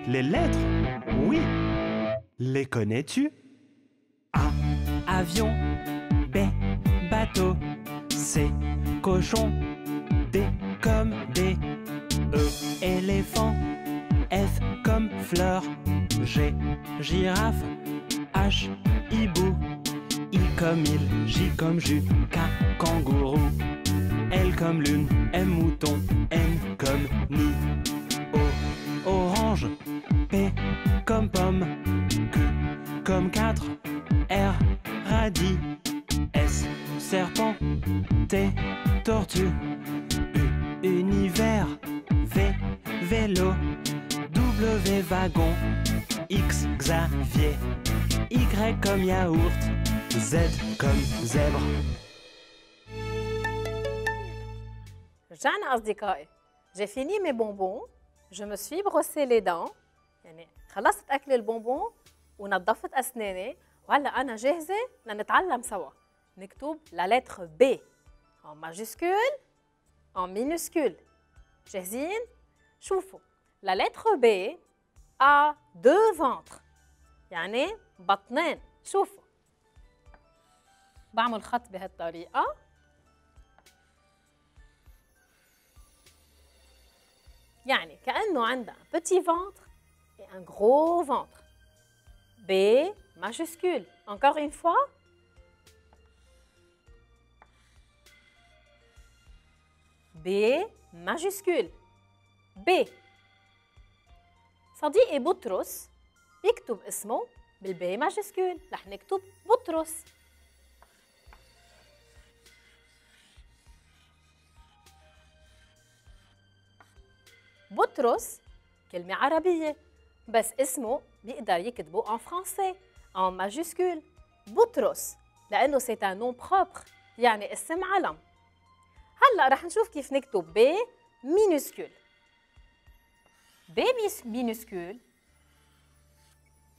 Les lettres? Oui. Les connais-tu? A. Avion. B. Bateau. C. Cochon. D. Comme D. E. Éléphant. F. Comme fleur. G. Girafe. H. Hibou. I comme il, J comme jus, K kangourou, L comme lune, M mouton, N comme nid, O orange, P comme pomme, Q comme 4, R radis, S serpent, T tortue, U univers, V vélo, W wagon, X Xavier, Y comme yaourt, Z comme zèbre. رجعنا أصدقائي j'ai fini mes bonbons je me suis brossé les dents يعني خلصت أكل البونبون ونظفت أسناني وهلا أنا جاهزة لنتعلم سوا نكتب لا لتر B en majuscule en minuscule جاهزين؟ شوفوا لا لتر B a deux ventres يعني بطنين شوفوا بعمل خط بهالطريقة يعني كأنه عندها petit ventre et un gros ventre. B majuscule. Encore une fois. B majuscule. B. صديقي بطرس بيكتب اسمه بالبي ماجسكول رح نكتب بطرس بطرس كلمة عربية بس اسمه بيقدر يكتبه en français en majuscule بطرس لأنه c'est un nom propre يعني اسم علم. هلأ رح نشوف كيف نكتب B minuscule B minuscule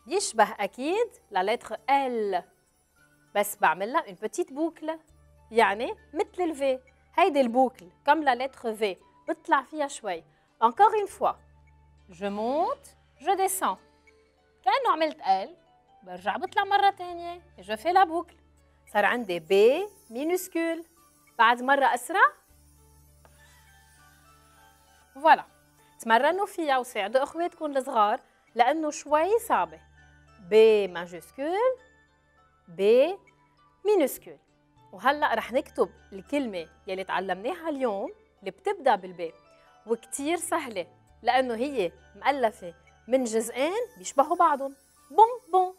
يشبه أكيد la lettre L بس بعمل لها une petite boucle يعني مثل ال V هيدي البوكل كم لا لتر في بطلع فيها شوي. Encore une fois. Je monte, je descends. كأنه عملت ال برجع بطلع مرة تانية je fais la boucle. صار عندي B minuscule. بعد مرة أسرع. فوالا. تمرنوا فيها وساعدوا إخواتكم الصغار لأنه شوي صعبة. B majuscule B minuscule. وهلأ رح نكتب الكلمة يلي تعلمناها اليوم اللي بتبدأ بال B. وكتير سهلة لأنه هي مؤلفة من جزئين بيشبهوا بعضهم. bon bon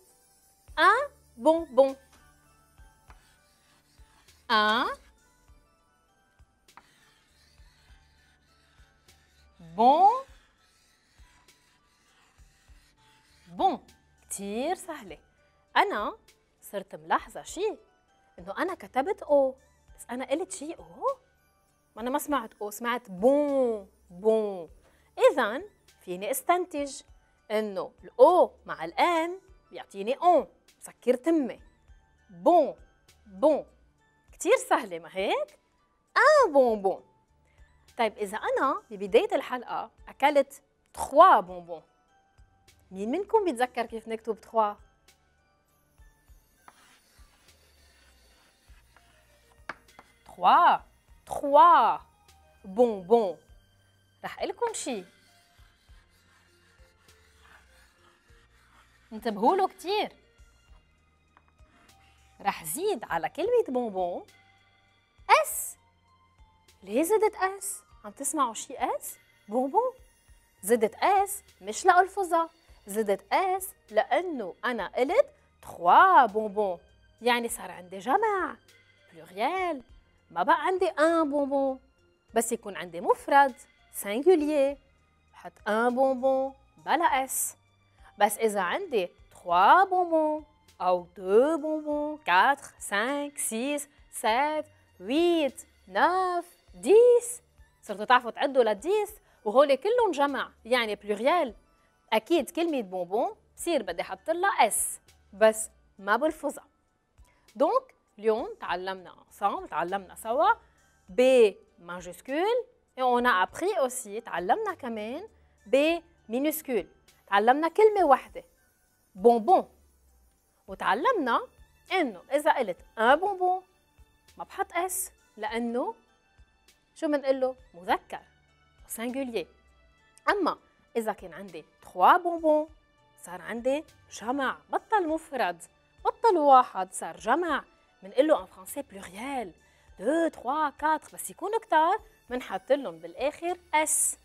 un bonbon un bon bon كتير سهلة. أنا صرت ملاحظة شيء إنه أنا كتبت O بس أنا قلت شيء O. أنا ما سمعت O سمعت بون بون. إذا فيني أستنتج إنه ال O مع ال N بيعطيني on مسكر تمي بون بون. كتير سهلة ما هيك؟ un bonbon. طيب إذا أنا ببداية الحلقة أكلت trois bonbons مين منكم بيتذكر كيف نكتب trois؟ trois. trois bonbons رح لكم شيء انتبهوا له كتير. رح زيد على كلمة bonbon. S ليه زدت S؟ عم تسمعوا شي S؟ bonbons. زدت S مش لألفظها زدت S لأنه أنا قلت trois bonbons يعني صار عندي جمع. pluriel ما بقى عندي un bonbon بس يكون عندي مفرد singulier بحط un bonbon بلا S بس إذا عندي 3 bonbons أو 2 bonbons 4 5 6 7 8 9 10 صرتوا تعرفوا تعدوا ل 10 وهول كلهم جمع يعني pluriel أكيد كلمة بونبون بصير بدي أحط لها S بس ما بلفظها. donc اليوم تعلمنا ensemble تعلمنا سوا B majuscule a appris aussi تعلمنا كمان B minuscule. تعلمنا كلمة واحدة بونبون وتعلمنا إنه إذا قلت un bonbon ما بحط S لأنه شو بنقول له مذكر singulier أما إذا كان عندي 3 bonbons صار عندي جمع بطل مفرد. بطل واحد صار جمع بنقول له en français pluriel 2 3 4 بس يكونوا كتار. بنحط لهم بالآخر S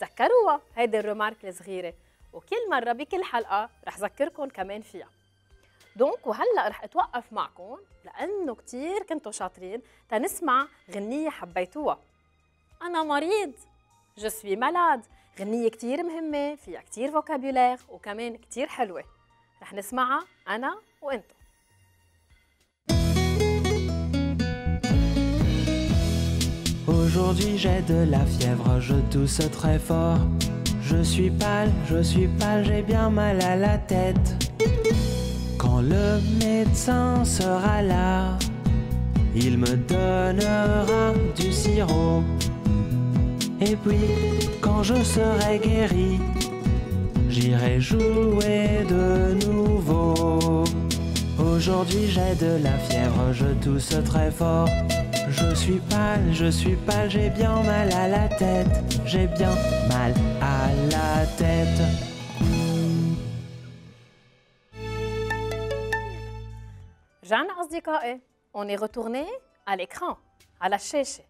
تذكروها؟ هيدي ال remarque الصغيرة. وكل مرة بكل حلقة رح ذكركم كمان فيها. donc وهلأ رح أتوقف معكم لأنه كثير كنتوا شاطرين تنسمع غنية حبيتوها. أنا مريض. je suis malade غنية كثير مهمة فيها كثير vocabulaire وكمان كثير حلوة. رح نسمعها أنا وأنتم Aujourd'hui j'ai de la fièvre, je tousse très fort. Je suis pâle, je suis pâle, j'ai bien mal à la tête. Quand le médecin sera là, il me donnera du sirop. Et puis, quand je serai guéri, j'irai jouer de nouveau. Aujourd'hui j'ai de la fièvre, je tousse très fort. Je suis pâle, je suis pâle, j'ai bien mal à la tête. J'ai bien mal à la tête. رجعنا أصدقائي on est retourné à l'écran على الشاشة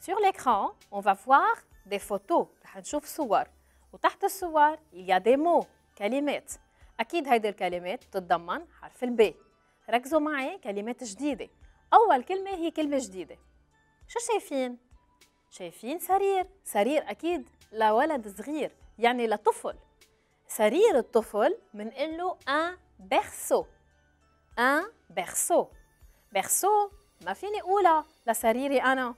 sur l'écran on va voir des photos رح نشوف صور وتحت الصور il y a des mots كلمات أكيد هيدي الكلمات بتتضمن حرف الب ركزوا معي كلمات جديدة أول كلمة هي كلمة جديدة. شو شايفين؟ شايفين سرير. سرير أكيد لولد صغير يعني لطفل. سرير الطفل بنقول له ان berceau. ان berceau. Berceau ما فيني أقولها لسريري أنا.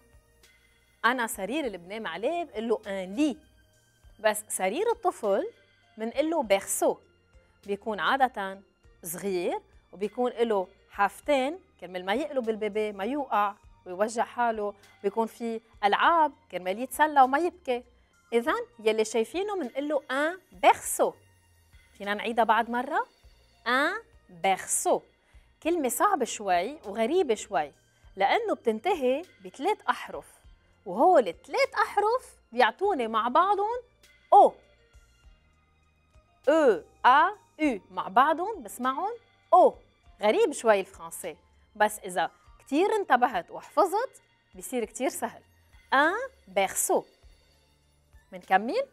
أنا سرير اللي بنام عليه بقول له ان لي بس سرير الطفل بنقول له berceau. بيكون عادة صغير وبيكون له حافتين كرمال ما يقلب البيبي ما يوقع ويوجع حاله بيكون في ألعاب كرمال يتسلى وما يبكي. اذا يلي شايفينه بنقول له أن berceau فينا نعيدها بعد مرة. أن berceau كلمة صعبة شوي وغريبة شوي لأنه بتنتهي بثلاث أحرف وهول الثلاث أحرف بيعطوني مع بعضهم أو. أو أ أو مع بعضهم بسمعهم أو. غريب شوي الفرنسي. بس إذا كتير انتبهت وحفظت بصير كتير سهل. ان berceau. منكمل؟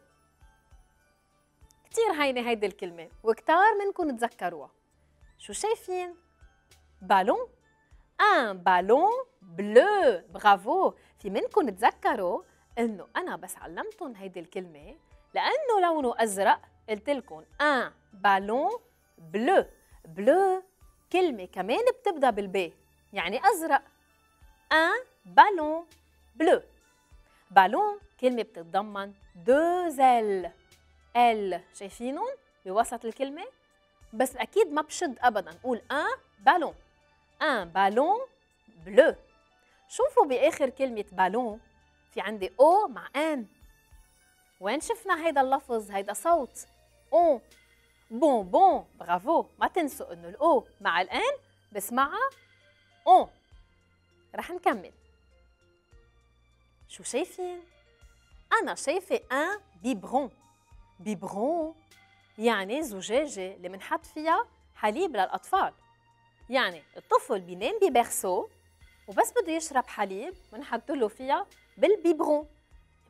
كتير هينة هيدي الكلمة وكتار منكم تذكروها. شو شايفين؟ بالون ان بالون بلو برافو في منكم تذكروا إنه أنا بس علمتهم هيدي الكلمة لأنه لونه أزرق قلت لكم un ballon bleu bleu كلمة كمان بتبدأ بال B يعني أزرق. un ballon bleu ballon كلمة بتتضمن deux L L شايفينهم؟ بوسط الكلمة؟ بس أكيد ما بشد أبدا. قول un ballon un ballon bleu شوفوا بآخر كلمة بالون في عندي o مع n وين شفنا هيدا اللفظ هيدا صوت؟ un bonbon برافو. ما تنسوا إنه ال o مع ال n بسمعها on. رح نكمل. شو شايفين؟ أنا شايفة un biberon biberon يعني زجاجة اللي منحط فيها حليب للأطفال. يعني الطفل بينام ب berceau وبس بده يشرب حليب بنحط له فيها بال biberon. bi- bi-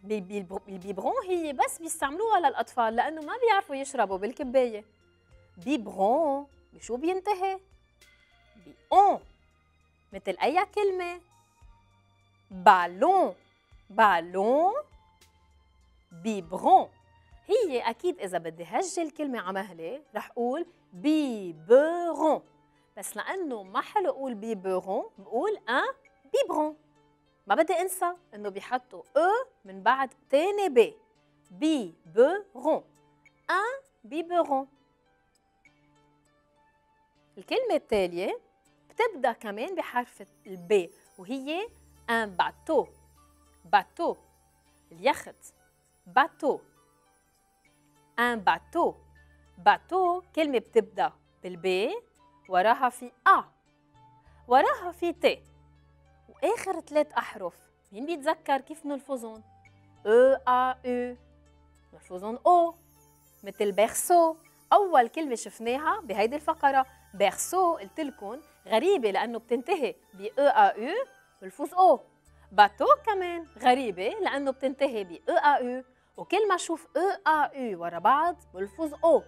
ال biberon هي بس بيستعملوها للأطفال لأنه ما بيعرفوا يشربوا بالكباية. biberon بشو بينتهي؟ ب on مثل أي كلمة؟ ballon. ballon biberon. هي أكيد إذا بدي هجي الكلمة على مهلة رح أقول biberon. بس لأنه ما حلو أقول biberon بقول un biberon. ما بدي انسى انه بيحطوا e من بعد تاني b biberon un biberon الكلمة التالية بتبدأ كمان بحرف ال b وهي un bateau. bateau. اليخت. bateau. un bateau. bateau كلمة بتبدأ بال b وراها في a. وراها في t. وآخر ثلاث أحرف. مين بيتذكر كيف نلفظهم؟ e a u نلفظهم o. مثل berceau. أول كلمة شفناها بهيدي الفقرة. berceau قلت لكم غريبة لأنه بتنتهي ب أو أ أو بلفظ أو. باتو كمان غريبة لأنه بتنتهي ب أو أ أو وكل ما أشوف أو أ أو ورا بعض بلفظ أو.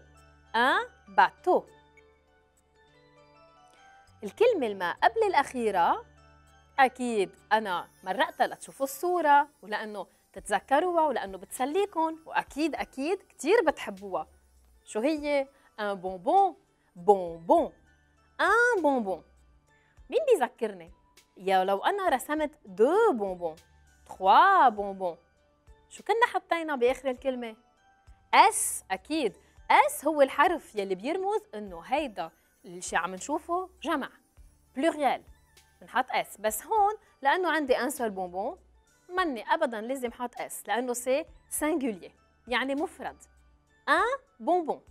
ان باتو. الكلمة اللي ما قبل الأخيرة أكيد أنا مرقتها لتشوفوا الصورة ولأنه تتذكروها ولأنه بتسليكم وأكيد أكيد كتير بتحبوها. شو هي؟ un bonbon bonbon un bonbon مين بيذكرني؟ يا لو أنا رسمت deux bonbons trois bonbons شو كنا حطينا بآخر الكلمة؟ s أكيد. s هو الحرف يلي بيرمز إنه هيدا الشيء عم نشوفه جمع. pluriel بنحط s بس هون لأنه عندي un seul bonbon مني ابدا لازم حط s لأنه c'est singulier يعني مفرد. un bonbon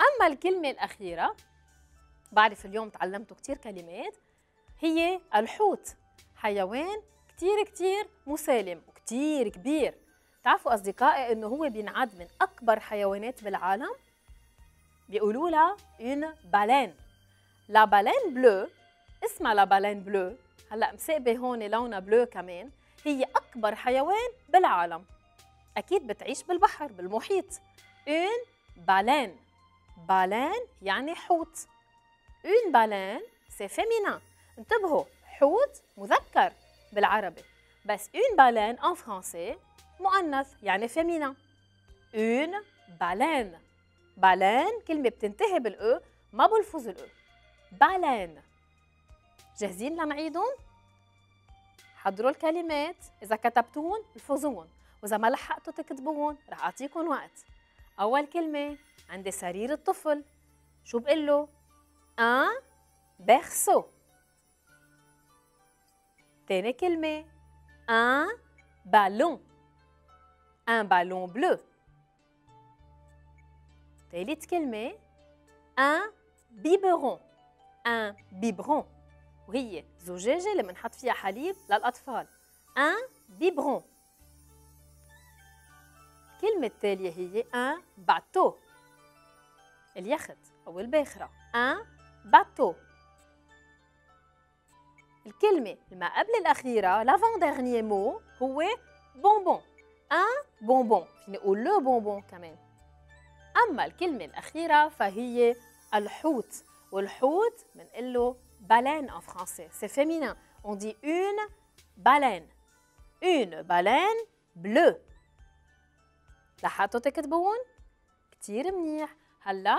أما الكلمة الأخيرة بعرف اليوم تعلمتوا كثير كلمات هي الحوت. حيوان كتير كتير مسالم وكتير كبير. تعرفوا أصدقائي إنه هو بينعد من أكبر حيوانات بالعالم؟ بيقولوا لها une baleine la baleine bleue اسمها la baleine bleue. هلا مسقبه هون لونها بلو كمان. هي أكبر حيوان بالعالم. أكيد بتعيش بالبحر بالمحيط. une baleine. baleine يعني حوت. une baleine c'est féminin انتبهوا حوت مذكر بالعربي. بس une baleine en français مؤنث يعني féminin une baleine. baleine كلمة بتنتهي بال e ما بلفظ ال e. baleine. جاهزين لنعيدهم؟ حضروا الكلمات. إذا كتبتوهم الفظوهم وإذا ما لحقتوا تكتبوهم رح أعطيكم وقت. أول كلمة عندي سرير الطفل. شو بقول له؟ ان berceau تاني كلمة. un ballon un ballon bleu تالت كلمة. un biberon un biberon وهي زجاجة اللي بنحط فيها حليب للأطفال. Un biberon. الكلمة التالية هي un bateau. اليخت أو الباخرة. Un bateau. الكلمة اللي قبل الأخيرة لافون ديرنيي مو هو بونبون ان بونبون فيني نقول لو بونبون كمان. أما الكلمة الأخيرة فهي الحوت. والحوت بنقول له baleine en français. C'est féminin. On dit une baleine. Une baleine bleue. لحقتوا تكتبون كتير منيح. هلا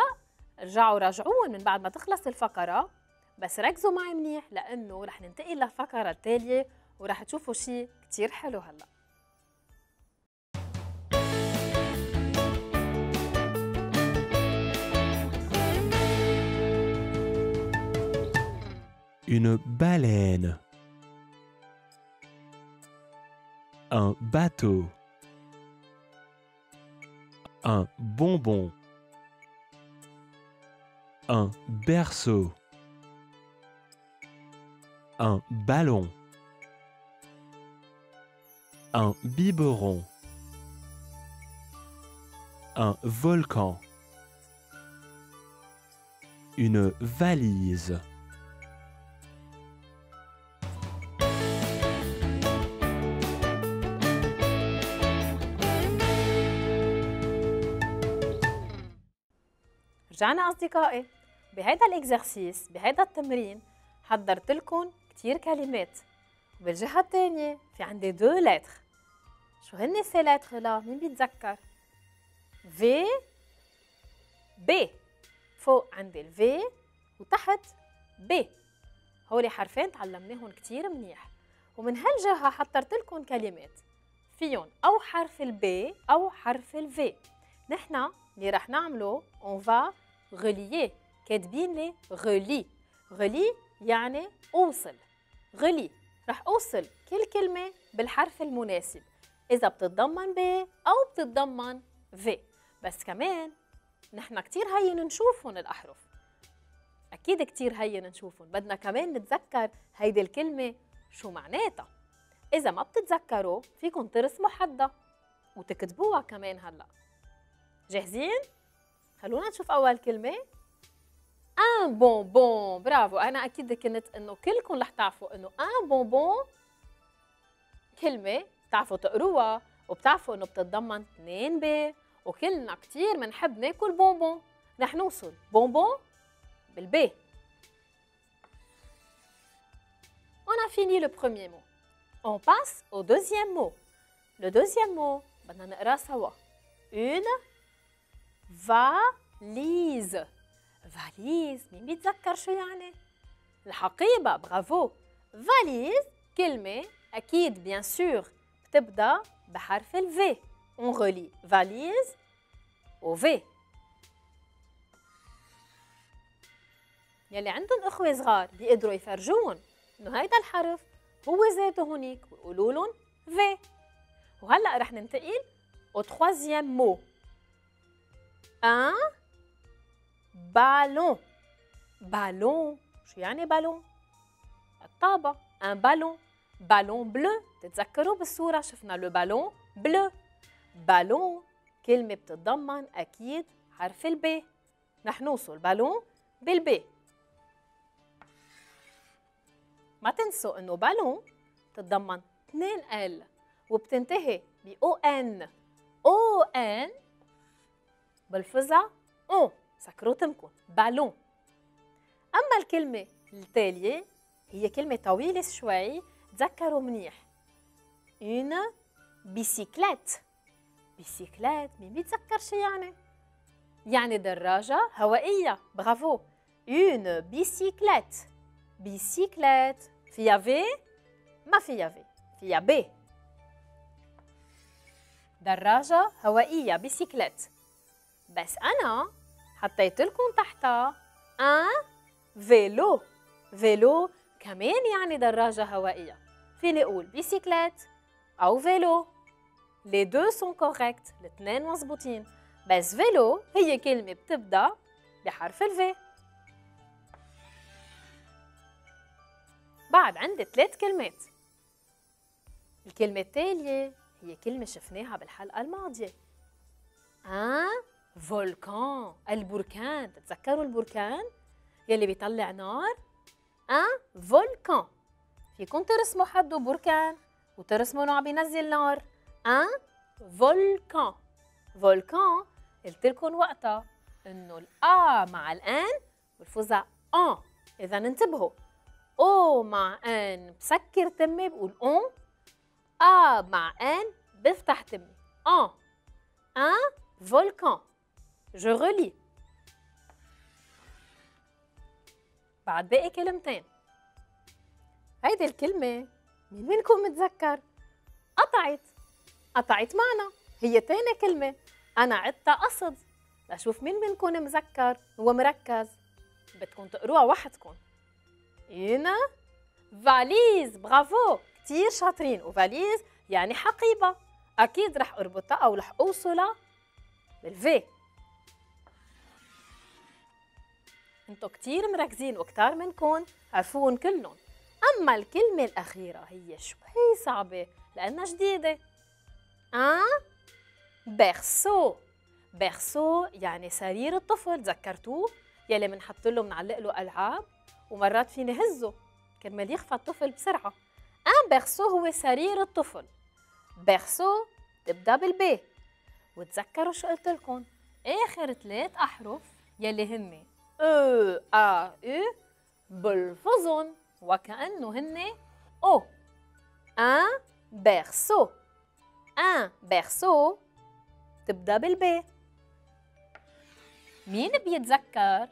رجعوا راجعوهم من بعد ما تخلص الفقرة. بس ركزوا معي منيح لأنه رح ننتقل للفقرة التالية ورح تشوفوا شيء كتير حلو هلا. Une baleine. Un bateau. Un bonbon. Un berceau. Un ballon. Un biberon. Un volcan. une valise. رجعنا أصدقائي. بهيدا ال exercice بهيدا التمرين حضرت لكم كتير كلمات. وبالجهة الثانية في عندي deux lettres شو هن ces lettres-là مين بيتذكر؟ في b فوق عندي ال v وتحت b هولي حرفين تعلمناهم كتير منيح. ومن هالجهة حضرت لكم كلمات. فيهم أو حرف ال b أو حرف ال v نحن اللي رح نعمله on va relier كاتبين لي غلي. غلي يعني أوصل. relier رح أوصل كل كلمة بالحرف المناسب إذا بتتضمن ب أو بتتضمن في بس كمان نحن كتير هين نشوفهم الأحرف. أكيد كتير هين نشوفهم. بدنا كمان نتذكر هيدي الكلمة شو معناتها. إذا ما بتتذكروا فيكم ترسموا حدا وتكتبوها كمان هلأ. جاهزين؟ خلونا نشوف أول كلمة. ان بونبون برافو أنا أكيد كنت إنه كلكم رح تعرفوا إنه ان بونبون كلمة بتعرفوا تقروها وبتعرفوا إنه بتتضمن اثنين ب. وكلنا كتير بنحب ناكل بونبون رح نوصل. بونبون بالبي On a fini le premier mot. On passe au deuxième mot. Le deuxième mot, بدنا نقرأ سوا. Une valise. valise مين بيتذكر شو يعني؟ الحقيبة برافو. valise كلمة أكيد بيان سور بتبدأ بحرف ال V. On relie valise au V. يلي عندهم إخوة صغار بيقدروا يفرجوهم إنه هيدا الحرف هو ذاته هونيك ويقولوا لهم في وهلأ رح ننتقل au troisième mot un ballon. Ballon شو يعني بالون الطابة un ballon. Ballon bleu. تتذكروا بالصورة شفنا le ballon bleu ballon كلمة بتتضمن أكيد حرف ال b رح نوصل ballon بال b ما تنسوا انه بالون بتتضمن 2 l وبتنتهي ب o n o n بلفظها on. سكروا تمكن بالون. أما الكلمة التالية هي كلمة طويلة شوي تذكروا منيح. une bicyclette bicyclette مين بيتذكر شو يعني؟ يعني دراجة هوائية. برافو une bicyclette bicyclette فيها v ما فيها v فيها b دراجة هوائية. بيسيكلات بس أنا حطيت لكم تحتها. un vélo. vélo كمان يعني دراجة هوائية. فيني أقول بيسيكلات أو vélo. les deux sont corrects الاثنين مزبوطين بس vélo هي كلمة بتبدأ بحرف ال v بعد عندي ثلاث كلمات. الكلمة التالية هي كلمة شفناها بالحلقة الماضية. un volcan البركان تتذكروا البركان؟ يلي بيطلع نار؟ un volcan. فيكم ترسموا حده بركان وترسموا عم بينزل نار. un volcan. volcan قلت لكم وقتها إنه ال a مع ال n بلفظها an إذا انتبهوا. o مع n بسكر تمي بقول on a مع n بفتح تمي. an un volcan. je relie بعد باقي كلمتين هيدي الكلمة مين منكم متذكر؟ قطعت. قطعت معنا. هي تاني كلمة. أنا عدتها قصد. لشوف مين منكم مذكر ومركز. بدكم تقروها وحدكم. une valise برافو. كتير شاطرين. وفاليز يعني حقيبة. أكيد رح أربطها أو رح أوصلها بالفي. انتو كتير مركزين وكتار منكم عرفوهم كلهم أما الكلمة الأخيرة هي شوي صعبة لأنها جديدة. un berceau. berceau يعني سرير الطفل تذكرتوه؟ يلي منحط له منعلق له ألعاب ومرات فيني هزه كرمال يغفى الطفل بسرعة. un berceau هو سرير الطفل. berceau تبدأ بال b. وتذكروا شو قلت لكم؟ آخر ثلاث أحرف يلي هن e a u بلفظن وكأنه هن o. un berceau. un berceau تبدأ بال b مين بيتذكر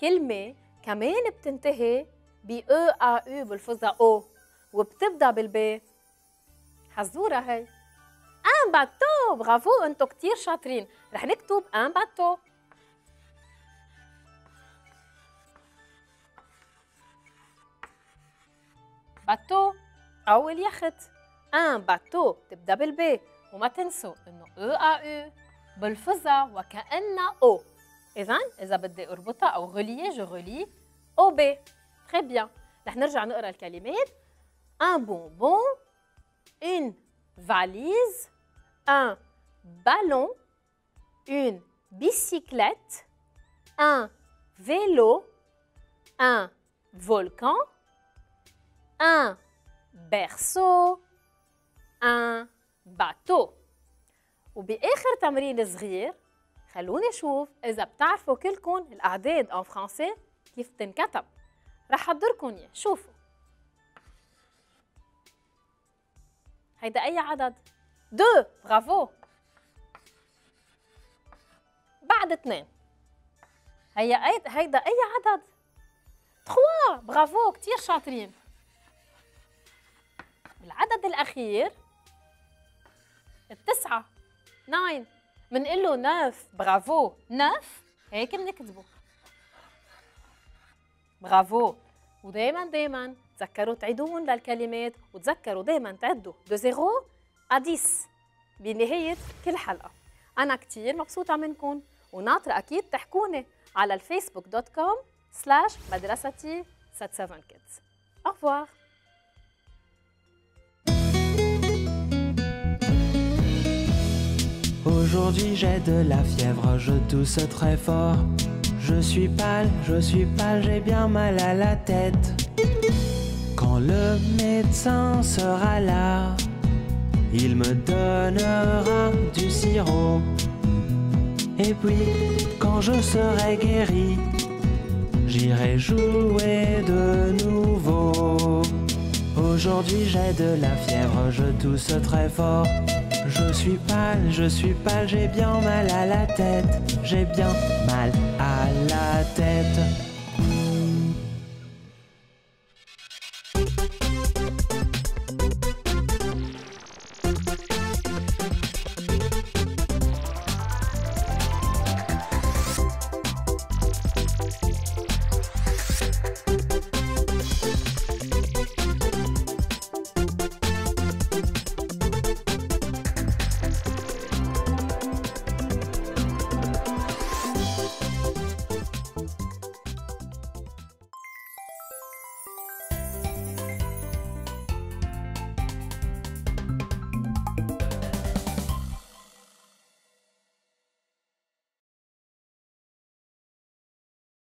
كلمة كمان بتنتهي ب e a u بلفظها o وبتبدأ بال b حزورة هي un bateau برافو أنتو كتير شاطرين. رح نكتب un bateau. bateau أو اليخت un bateau تبدأ بال b وما تنسوا إنه e a u بلفظها وكأنها o. إذا إذا بدي أربطها أو relier je relie. أو بي très bien رح نرجع نقرأ الكلمات un bonbon une valise un ballon une bicyclette un vélo un volcan. Un berceau. Un bateau. وبآخر تمرين صغير خلوني أشوف إذا بتعرفوا كلكم الأعداد en français كيف تنكتب رح أحضركم إياه شوفوا. هيدا أي عدد؟ deux برافو. بعد اثنين. هيا أي... هيدا أي عدد؟ تخوا برافو كتير شاطرين. العدد الأخير التسعة. nine. منقول له neuf. برافو. neuf. هيك بنكتبه. برافو. ودايما دايما تذكروا تعيدون للكلمات وتذكروا دايما تعدوا. de zéro à 10 بنهاية كل حلقة. أنا كتير مبسوطة منكم وناطرة أكيد تحكوني على الفيسبوك dot com slash مدرستي SAT-7 Kids. au Aujourd'hui j'ai de la fièvre, je tousse très fort. Je suis pâle, je suis pâle, j'ai bien mal à la tête. Quand le médecin sera là, il me donnera du sirop. Et puis, quand je serai guéri, j'irai jouer de nouveau. Aujourd'hui j'ai de la fièvre, je tousse très fort. Je suis pâle, je suis pâle, j'ai bien mal à la tête, j'ai bien mal à la tête.